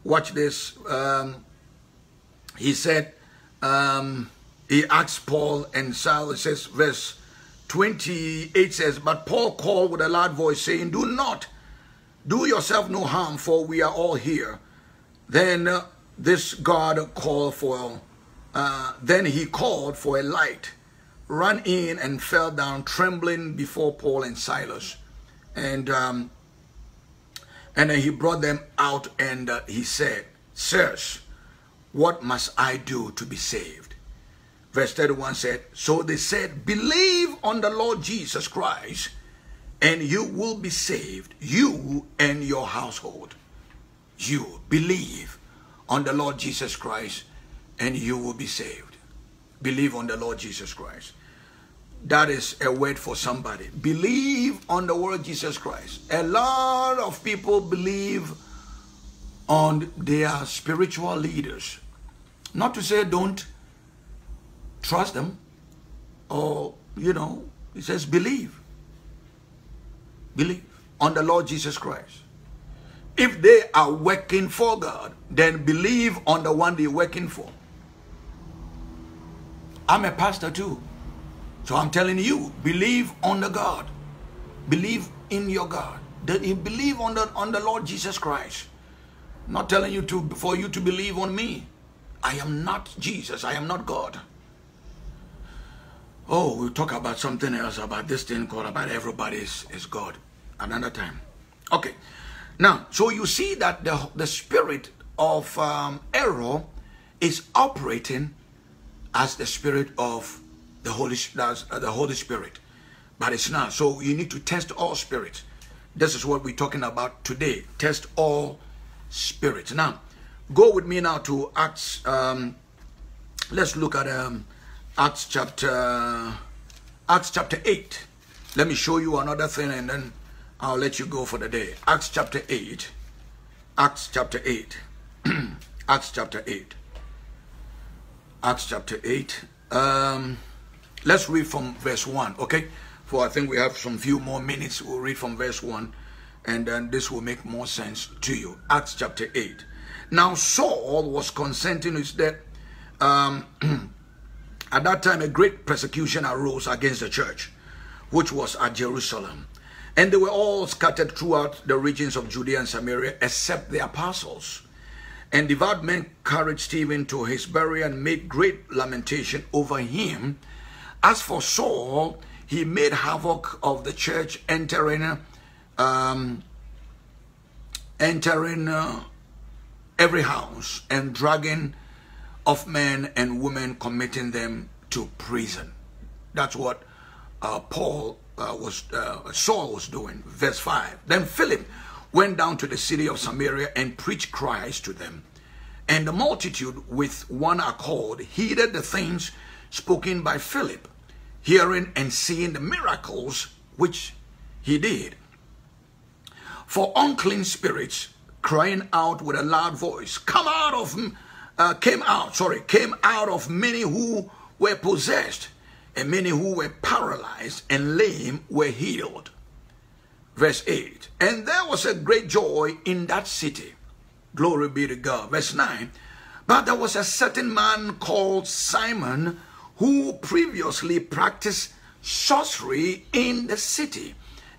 Speaker 1: watch this. Um, he said, um, he asked Paul and Silas, says, verse 28 says, But Paul called with a loud voice, saying, Do not do yourself no harm, for we are all here. Then uh, this God called for uh, then he called for a light, ran in, and fell down trembling before Paul and Silas. And um, and then he brought them out and uh, he said, Sirs, what must I do to be saved? Verse 31 said, So they said, Believe on the Lord Jesus Christ, and you will be saved, you and your household. You believe on the Lord Jesus Christ, and you will be saved. Believe on the Lord Jesus Christ. That is a word for somebody. Believe on the Lord Jesus Christ. A lot of people believe on their spiritual leaders. Not to say don't trust them or, you know, it says believe. Believe on the Lord Jesus Christ. If they are working for God, then believe on the one they're working for. I'm a pastor too. So I'm telling you, believe on the God. Believe in your God. That you believe on the on the Lord Jesus Christ. I'm not telling you to for you to believe on me. I am not Jesus. I am not God. Oh, we'll talk about something else about this thing called about everybody is, is God another time. Okay. Now, so you see that the, the spirit of um, error is operating as the spirit of the Holy, uh, the Holy Spirit. But it's not. So you need to test all spirits. This is what we're talking about today. Test all spirits. Now, go with me now to Acts. Um, let's look at um, Acts chapter Acts chapter 8. Let me show you another thing and then I'll let you go for the day. Acts chapter 8. Acts chapter 8. Acts chapter 8. Acts chapter 8. Um, Let's read from verse 1, okay? For I think we have some few more minutes. We'll read from verse 1, and then this will make more sense to you. Acts chapter 8. Now Saul was consenting with that. Um, at that time, a great persecution arose against the church, which was at Jerusalem. And they were all scattered throughout the regions of Judea and Samaria, except the apostles. And devout men carried Stephen to his burial and made great lamentation over him. As for Saul, he made havoc of the church, entering, um, entering uh, every house and dragging of men and women, committing them to prison. That's what uh, Paul uh, was, uh, Saul was doing. Verse 5. Then Philip went down to the city of Samaria and preached Christ to them. And the multitude with one accord heeded the things spoken by Philip hearing and seeing the miracles which he did. For unclean spirits crying out with a loud voice, come out of, uh, came out, sorry, came out of many who were possessed, and many who were paralyzed and lame were healed. Verse 8, and there was a great joy in that city. Glory be to God. Verse 9, but there was a certain man called Simon who previously practiced sorcery in the city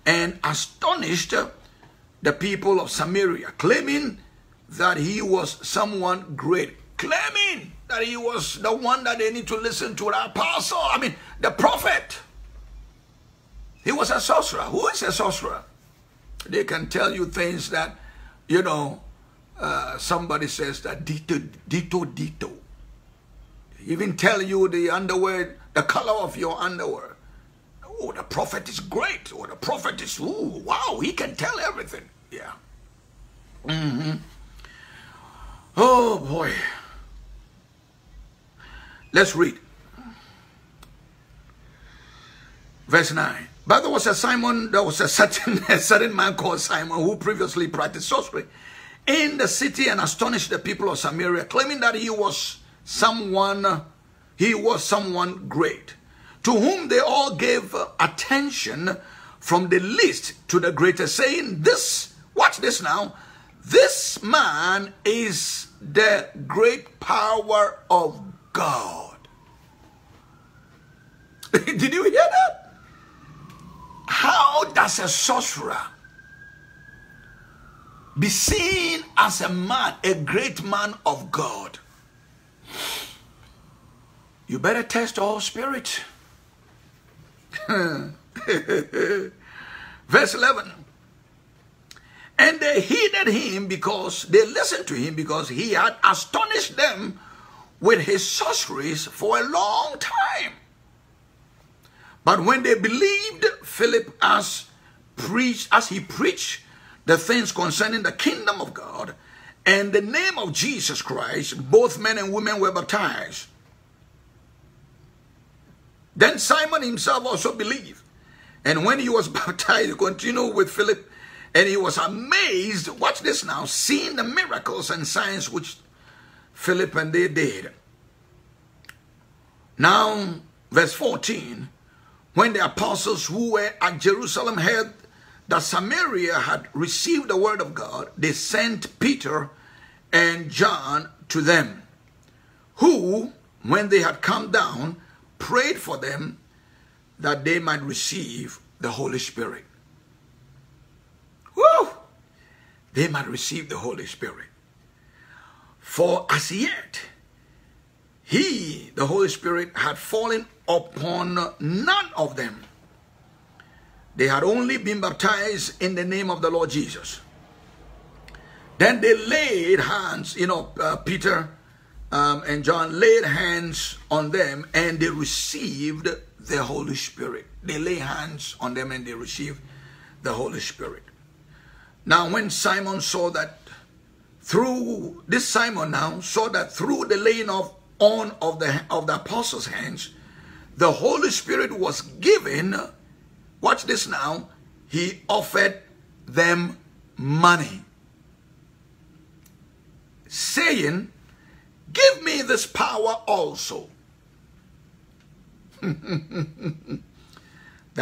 Speaker 1: and astonished the people of Samaria, claiming that he was someone great, claiming that he was the one that they need to listen to, the apostle, I mean, the prophet. He was a sorcerer. Who is a sorcerer? They can tell you things that, you know, uh, somebody says that dito, dito, dito even tell you the underwear, the color of your underwear. Oh, the prophet is great. Or oh, the prophet is, ooh, wow, he can tell everything. Yeah. Mm-hmm. Oh, boy. Let's read. Verse 9. But there was a Simon, there was a certain, a certain man called Simon who previously practiced sorcery in the city and astonished the people of Samaria, claiming that he was someone, he was someone great, to whom they all gave attention from the least to the greatest, saying, This, watch this now, this man is the great power of God. Did you hear that? How does a sorcerer be seen as a man, a great man of God? You better test all spirits. Verse 11. And they heeded him because they listened to him because he had astonished them with his sorceries for a long time. But when they believed Philip as preached, as he preached the things concerning the kingdom of God and the name of Jesus Christ, both men and women were baptized. Then Simon himself also believed. And when he was baptized, he continued with Philip, and he was amazed. Watch this now, seeing the miracles and signs which Philip and they did. Now, verse 14 when the apostles who were at Jerusalem heard that Samaria had received the word of God, they sent Peter and John to them, who, when they had come down, prayed for them that they might receive the Holy Spirit. Woo! They might receive the Holy Spirit. For as yet, he, the Holy Spirit, had fallen upon none of them. They had only been baptized in the name of the Lord Jesus. Then they laid hands, you know, uh, Peter um, and John laid hands on them and they received the Holy Spirit. They lay hands on them and they received the Holy Spirit. Now, when Simon saw that through this Simon now saw that through the laying of on of the of the apostles' hands, the Holy Spirit was given. Watch this now. He offered them money, saying, Give me this power also. that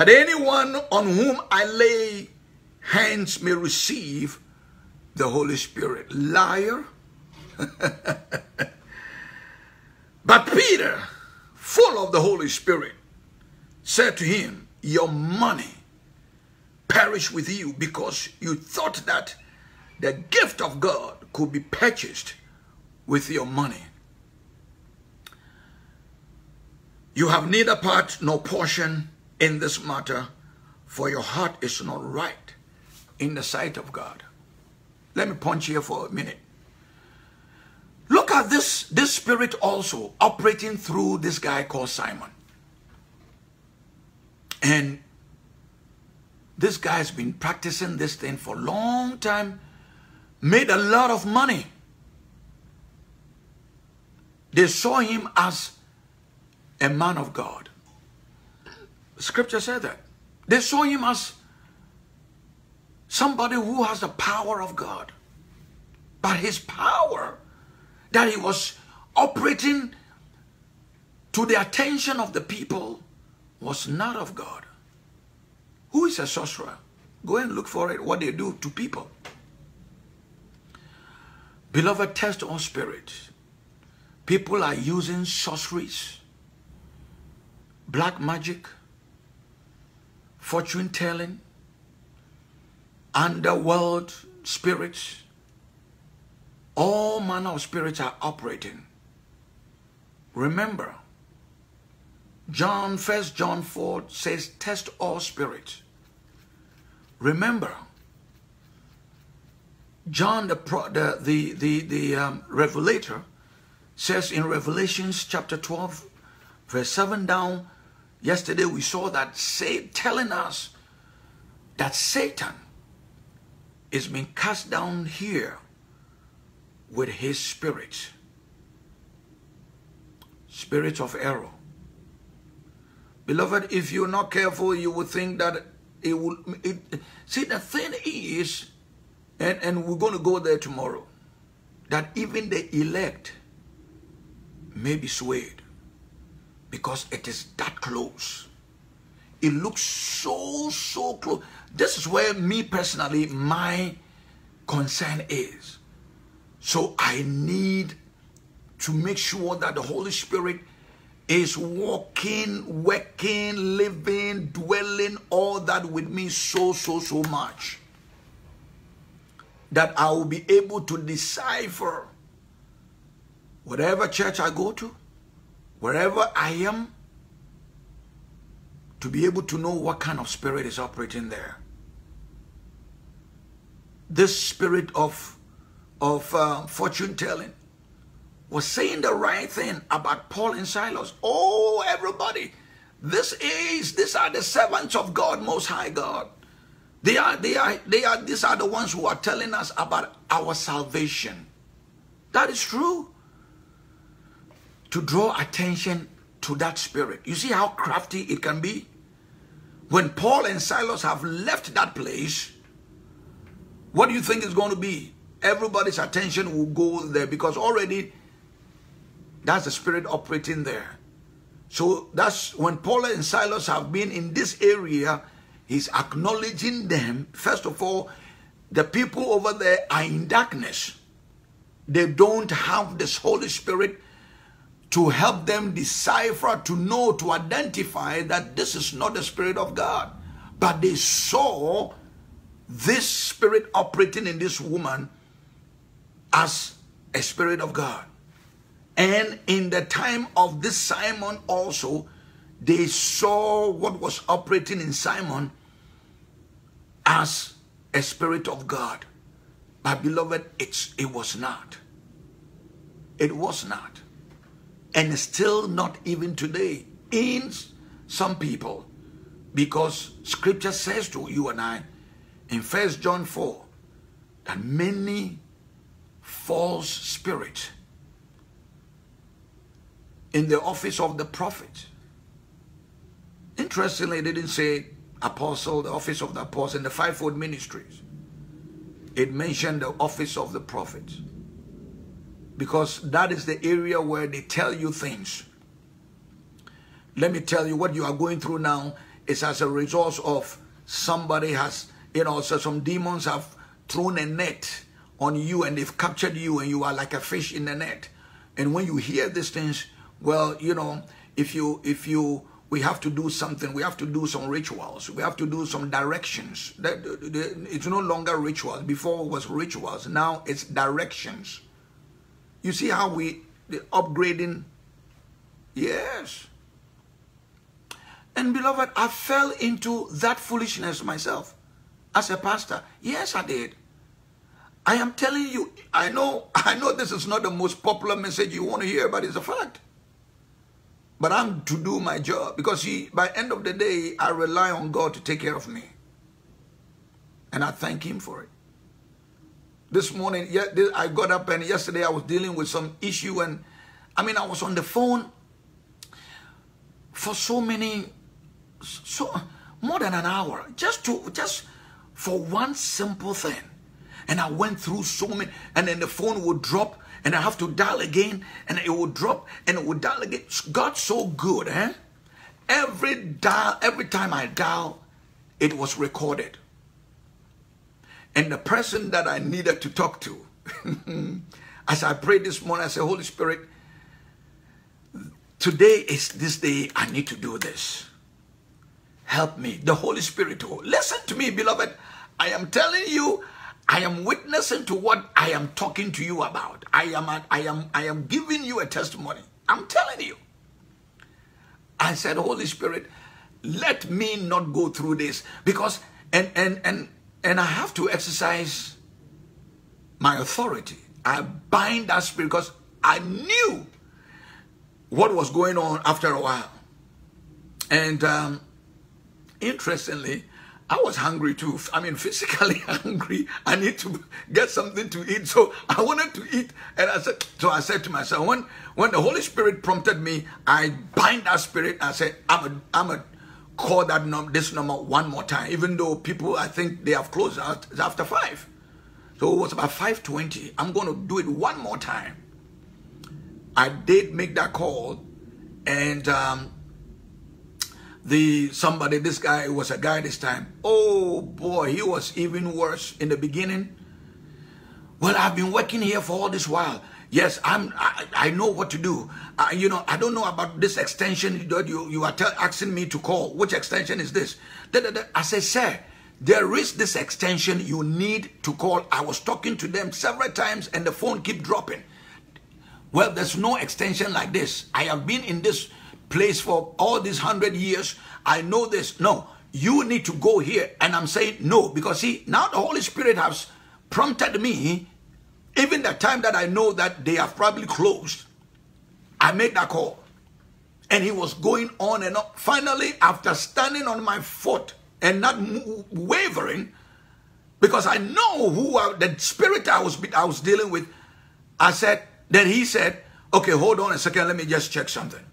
Speaker 1: anyone on whom I lay hands may receive the Holy Spirit. Liar. but Peter full of the Holy Spirit, said to him, Your money perish with you because you thought that the gift of God could be purchased with your money. You have neither part nor portion in this matter, for your heart is not right in the sight of God. Let me punch here for a minute. Look at this, this spirit also operating through this guy called Simon. And this guy's been practicing this thing for a long time, made a lot of money. They saw him as a man of God. Scripture said that. They saw him as somebody who has the power of God. But his power that he was operating to the attention of the people was not of God. Who is a sorcerer? Go and look for it, what they do to people. Beloved, test all spirits. People are using sorceries, black magic, fortune telling, underworld spirits, all manner of spirits are operating. Remember, John, First John 4 says, test all spirits. Remember, John, the, the, the, the, the um, revelator, says in Revelations chapter 12, verse 7 down, yesterday we saw that say, telling us that Satan is being cast down here with his spirit. Spirit of error. Beloved, if you're not careful, you will think that it will. It, see, the thing is, and, and we're going to go there tomorrow, that even the elect may be swayed because it is that close. It looks so, so close. This is where me personally, my concern is. So I need to make sure that the Holy Spirit is walking, working, living, dwelling, all that with me so, so, so much. That I will be able to decipher whatever church I go to, wherever I am, to be able to know what kind of spirit is operating there. This spirit of, of uh, fortune telling was saying the right thing about Paul and Silas. Oh, everybody, this is, these are the servants of God, Most High God. They are, they are, they are, these are the ones who are telling us about our salvation. That is true. To draw attention to that spirit. You see how crafty it can be? When Paul and Silas have left that place, what do you think is going to be? Everybody's attention will go there because already that's the spirit operating there. So that's when Paul and Silas have been in this area, he's acknowledging them. First of all, the people over there are in darkness. They don't have this Holy Spirit to help them decipher, to know, to identify that this is not the Spirit of God. But they saw this Spirit operating in this woman as a Spirit of God. And in the time of this Simon also, they saw what was operating in Simon as a spirit of God. But beloved, it's, it was not. It was not. And still not even today in some people. Because scripture says to you and I in First John 4 that many false spirit in the office of the prophet. Interestingly, they didn't say apostle, the office of the apostle, in the fivefold ministries. It mentioned the office of the prophet. Because that is the area where they tell you things. Let me tell you what you are going through now is as a result of somebody has, you know, so some demons have thrown a net on you and they've captured you and you are like a fish in the net. And when you hear these things, well, you know, if you, if you, we have to do something, we have to do some rituals, we have to do some directions. It's no longer rituals. Before it was rituals, now it's directions. You see how we, the upgrading, yes. And beloved, I fell into that foolishness myself as a pastor. Yes, I did. I am telling you, I know, I know this is not the most popular message you want to hear, but it's a fact. But I'm to do my job because see, by end of the day, I rely on God to take care of me. And I thank him for it. This morning, I got up and yesterday I was dealing with some issue and I mean, I was on the phone for so many, so more than an hour, just to, just for one simple thing. And I went through so many, and then the phone would drop and I have to dial again and it would drop and it would dial again. God's so good, eh? Every dial, every time I dial, it was recorded. And the person that I needed to talk to, as I prayed this morning, I said, Holy Spirit, today is this day I need to do this. Help me. The Holy Spirit, listen to me, beloved. I am telling you, I am witnessing to what I am talking to you about. I am, I am, I am giving you a testimony. I'm telling you. I said, Holy Spirit, let me not go through this because, and, and, and, and I have to exercise my authority. I bind that spirit because I knew what was going on after a while. And um, interestingly, I was hungry too. I mean, physically hungry. I need to get something to eat. So I wanted to eat. And I said, so I said to myself, when, when the Holy Spirit prompted me, I bind that spirit. I said, I'm a, I'm a call that num this number one more time, even though people, I think they have closed out after five. So it was about 5.20. I'm going to do it one more time. I did make that call and um, the somebody, this guy was a guy this time. Oh boy, he was even worse in the beginning. Well, I've been working here for all this while. Yes, I'm. I, I know what to do. You know, I don't know about this extension that you you are asking me to call. Which extension is this? Da, da, da. I said, sir, there is this extension you need to call. I was talking to them several times, and the phone keep dropping. well, there's no extension like this. I have been in this place for all these hundred years. I know this. No, you need to go here. And I'm saying no, because see, now the Holy Spirit has prompted me, even the time that I know that they have probably closed, I made that call. And he was going on and on. Finally, after standing on my foot and not wavering, because I know who I, the spirit I was I was dealing with, I said, then he said, okay, hold on a second, let me just check something.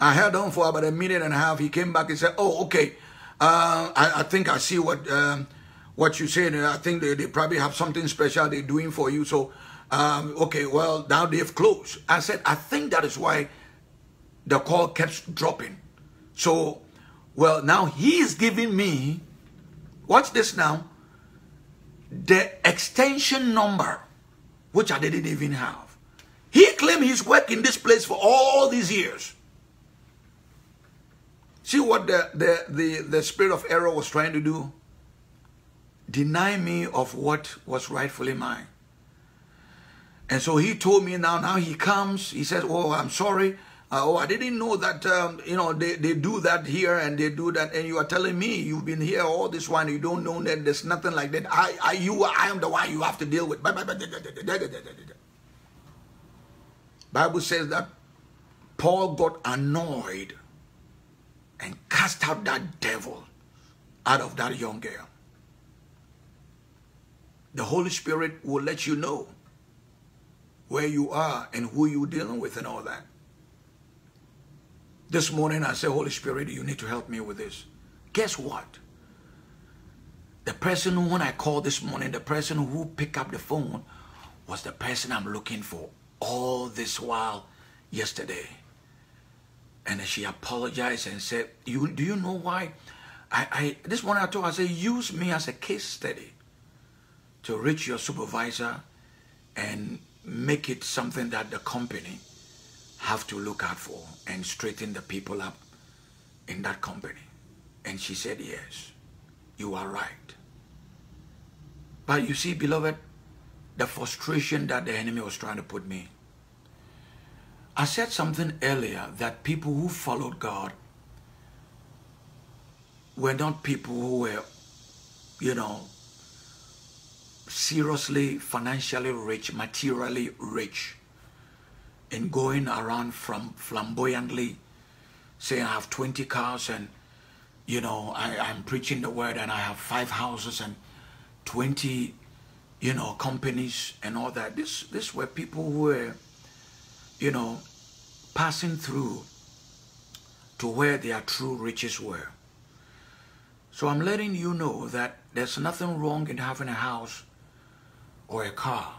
Speaker 1: I held on for about a minute and a half. He came back and said, oh, okay, uh, I, I, think I see what um, what you said. I think they, they, probably have something special they're doing for you. So, um, okay, well, now they've closed. I said, I think that is why the call kept dropping. So, well, now he is giving me, watch this now, the extension number, which I didn't even have. He claimed he's worked in this place for all these years. See what the, the, the, the spirit of error was trying to do? Deny me of what was rightfully mine. And so he told me now, now he comes, he says, oh, I'm sorry. Uh, oh, I didn't know that, um, you know, they, they do that here and they do that. And you are telling me you've been here all this while you don't know that there's nothing like that. I, I, you, I am the one you have to deal with. Bible says that Paul got annoyed and cast out that devil out of that young girl. The Holy Spirit will let you know where you are and who you're dealing with and all that. This morning I said, Holy Spirit, you need to help me with this. Guess what? The person when I called this morning, the person who picked up the phone was the person I'm looking for all this while yesterday. And she apologized and said, "You do you know why? I, I this morning I told her, I said, use me as a case study to reach your supervisor and make it something that the company have to look out for and straighten the people up in that company. And she said, yes, you are right. But you see, beloved, the frustration that the enemy was trying to put me I said something earlier that people who followed God were not people who were, you know, seriously financially rich, materially rich, in going around from flamboyantly saying I have 20 cars and, you know, I, I'm preaching the word and I have five houses and 20, you know, companies and all that. This, this were people who were, you know, passing through to where their true riches were. So I'm letting you know that there's nothing wrong in having a house or a car.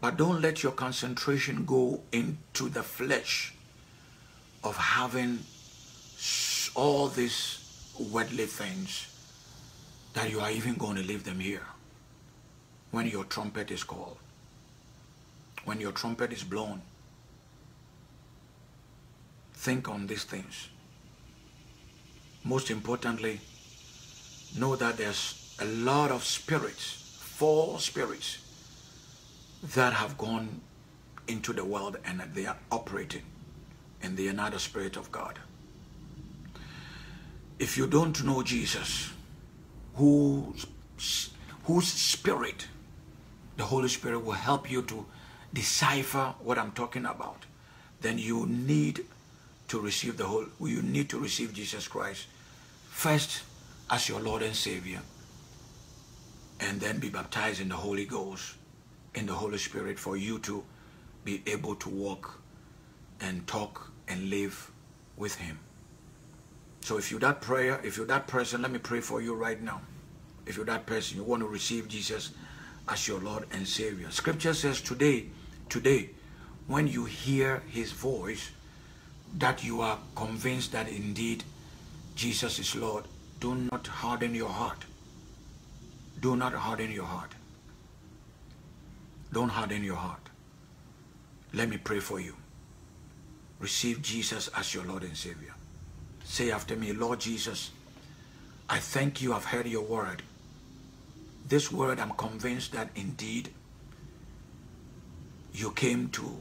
Speaker 1: But don't let your concentration go into the flesh of having all these worldly things that you are even going to leave them here when your trumpet is called, when your trumpet is blown think on these things. Most importantly, know that there's a lot of spirits, false spirits, that have gone into the world and they are operating in the another spirit of God. If you don't know Jesus, whose, whose spirit, the Holy Spirit will help you to decipher what I'm talking about, then you need to receive the whole, you need to receive Jesus Christ first as your Lord and Savior, and then be baptized in the Holy Ghost, in the Holy Spirit, for you to be able to walk and talk and live with Him. So if you're that prayer, if you're that person, let me pray for you right now. If you're that person, you want to receive Jesus as your Lord and Savior. Scripture says today, today, when you hear His voice, that you are convinced that indeed Jesus is Lord, do not harden your heart. Do not harden your heart. Don't harden your heart. Let me pray for you. Receive Jesus as your Lord and Savior. Say after me, Lord Jesus, I thank you I've heard your word. This word I'm convinced that indeed you came to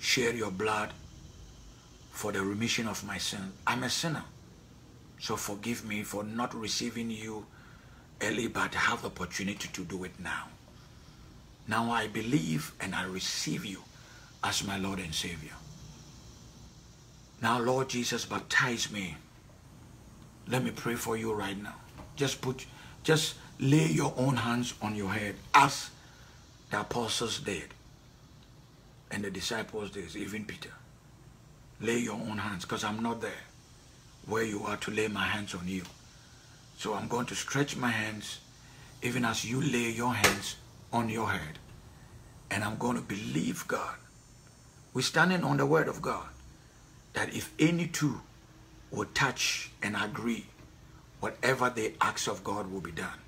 Speaker 1: share your blood for the remission of my sin. I'm a sinner. So forgive me for not receiving you early, but have the opportunity to do it now. Now I believe and I receive you as my Lord and Savior. Now, Lord Jesus, baptize me. Let me pray for you right now. Just put, just lay your own hands on your head as the apostles did and the disciples did, even Peter. Lay your own hands because I'm not there where you are to lay my hands on you. So I'm going to stretch my hands even as you lay your hands on your head. And I'm going to believe God. We're standing on the word of God that if any two will touch and agree, whatever they ask of God will be done.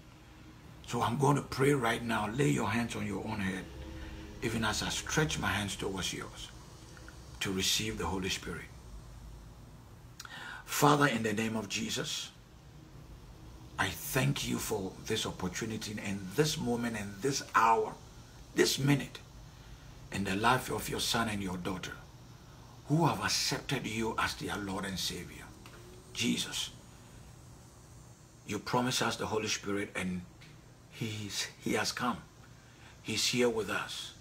Speaker 1: So I'm going to pray right now. Lay your hands on your own head, even as I stretch my hands towards yours to receive the Holy Spirit. Father, in the name of Jesus, I thank you for this opportunity and this moment and this hour, this minute in the life of your son and your daughter who have accepted you as their Lord and Savior. Jesus, you promise us the Holy Spirit and he's, He has come. He's here with us.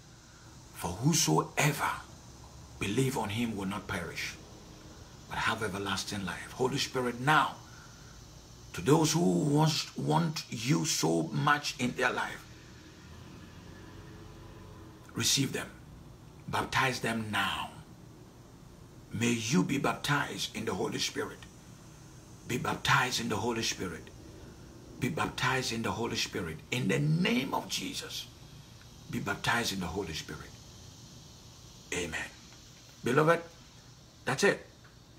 Speaker 1: For whosoever believe on Him will not perish, but have everlasting life. Holy Spirit, now, to those who want, want you so much in their life, receive them. Baptize them now. May you be baptized in the Holy Spirit. Be baptized in the Holy Spirit. Be baptized in the Holy Spirit. In the name of Jesus, be baptized in the Holy Spirit. Amen. Beloved, that's it.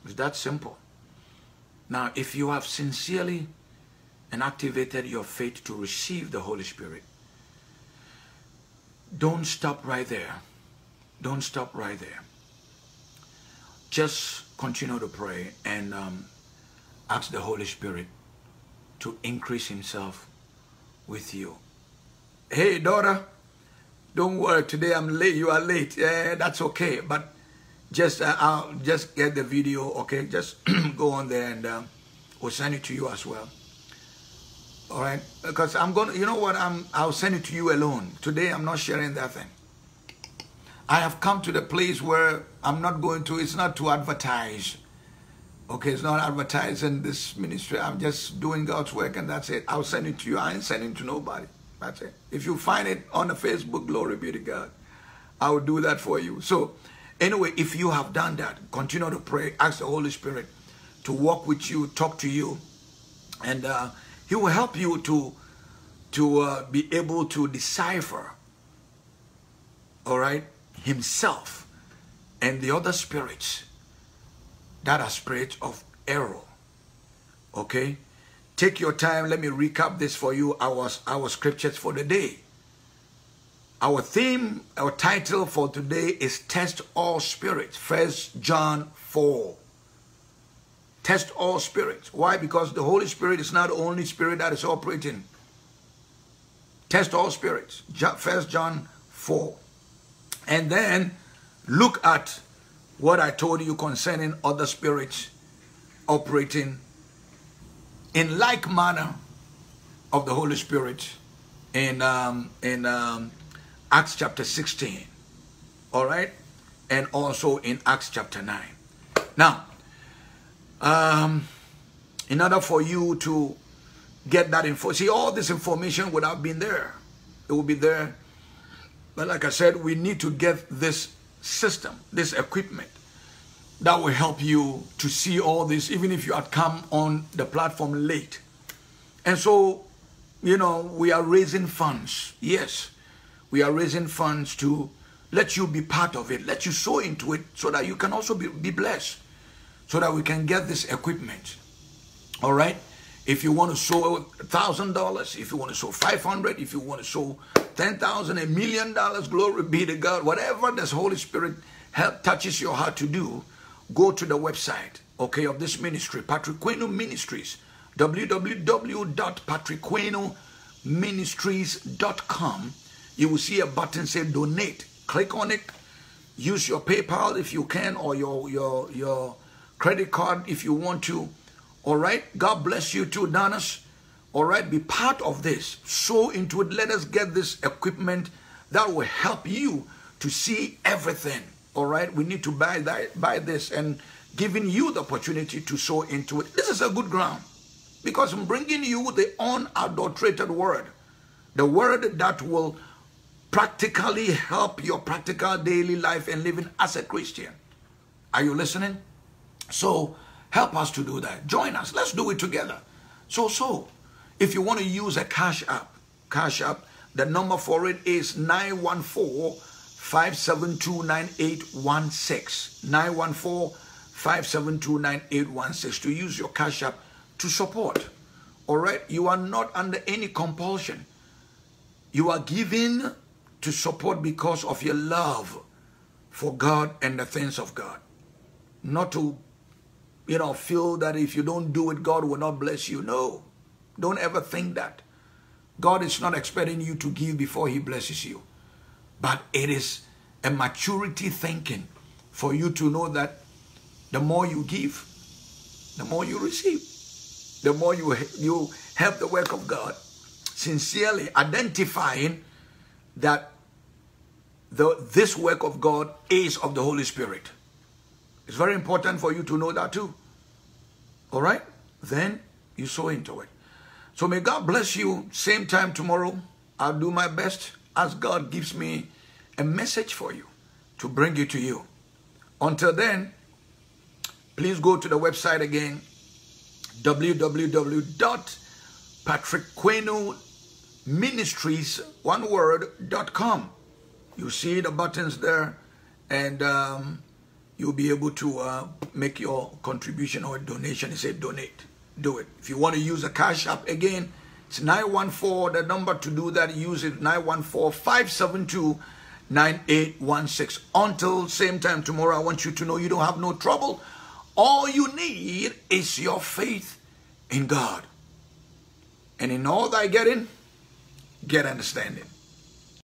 Speaker 1: It's that simple. Now, if you have sincerely and activated your faith to receive the Holy Spirit, don't stop right there. Don't stop right there. Just continue to pray and um, ask the Holy Spirit to increase himself with you. Hey, daughter, don't worry. Today I'm late. You are late. Yeah, that's okay. But just uh, I'll just get the video. Okay, just go on there and um, we'll send it to you as well. All right, because I'm gonna. You know what? I'm. I'll send it to you alone. Today I'm not sharing that thing. I have come to the place where I'm not going to, it's not to advertise. Okay, it's not advertising this ministry. I'm just doing God's work and that's it. I'll send it to you. I ain't sending to nobody. That's it. If you find it on the Facebook, glory be to God. I will do that for you. So, anyway, if you have done that, continue to pray. Ask the Holy Spirit to walk with you, talk to you, and uh, He will help you to to uh, be able to decipher. All right, himself and the other spirits that are spirits of error. Okay? Take your time. Let me recap this for you. Our, our scriptures for the day. Our theme, our title for today is Test All Spirits. First John 4. Test all spirits. Why? Because the Holy Spirit is not the only spirit that is operating. Test all spirits. First John 4. And then look at what I told you concerning other spirits operating in like manner of the Holy Spirit in um, in um, Acts chapter 16. All right? And also in Acts chapter 9. Now, um, in order for you to get that info, see, all this information would have been there. It would be there but like I said, we need to get this system, this equipment that will help you to see all this, even if you had come on the platform late. And so, you know, we are raising funds. Yes, we are raising funds to let you be part of it, let you sow into it so that you can also be, be blessed, so that we can get this equipment. All right? If you want to sow $1,000, if you want to sow 500 if you want to sow 10,000, a million dollars, glory be to God. Whatever this Holy Spirit help, touches your heart to do, go to the website, okay, of this ministry, Patrick Quainoo Ministries, www.patrickquainooministries.com. You will see a button say donate. click on it. Use your PayPal if you can, or your your your credit card if you want to. All right. God bless you too, Danas. All right. Be part of this. Sow into it. Let us get this equipment that will help you to see everything. All right. We need to buy that, buy this and giving you the opportunity to sow into it. This is a good ground because I'm bringing you the unadulterated word, the word that will practically help your practical daily life and living as a Christian. Are you listening? So help us to do that. Join us. Let's do it together. So, so, if you want to use a cash app, cash app, the number for it is 914 572 9816. 914 572 9816 to use your cash app to support. All right? You are not under any compulsion. You are giving to support because of your love for God and the things of God. Not to, you know, feel that if you don't do it, God will not bless you. No. Don't ever think that. God is not expecting you to give before he blesses you. But it is a maturity thinking for you to know that the more you give, the more you receive. The more you, you help the work of God. Sincerely identifying that the, this work of God is of the Holy Spirit. It's very important for you to know that too. All right? Then you sow into it. So may God bless you. Same time tomorrow. I'll do my best as God gives me a message for you to bring it to you. Until then, please go to the website again www.patrickquainoo one word.com you see the buttons there and um, you'll be able to uh, make your contribution or donation. It said donate. Do it. If you want to use a cash app again, it's 914. The number to do that, use it 914 572 9816. Until same time tomorrow, I want you to know you don't have no trouble. All you need is your faith in God. And in all thy getting, get understanding.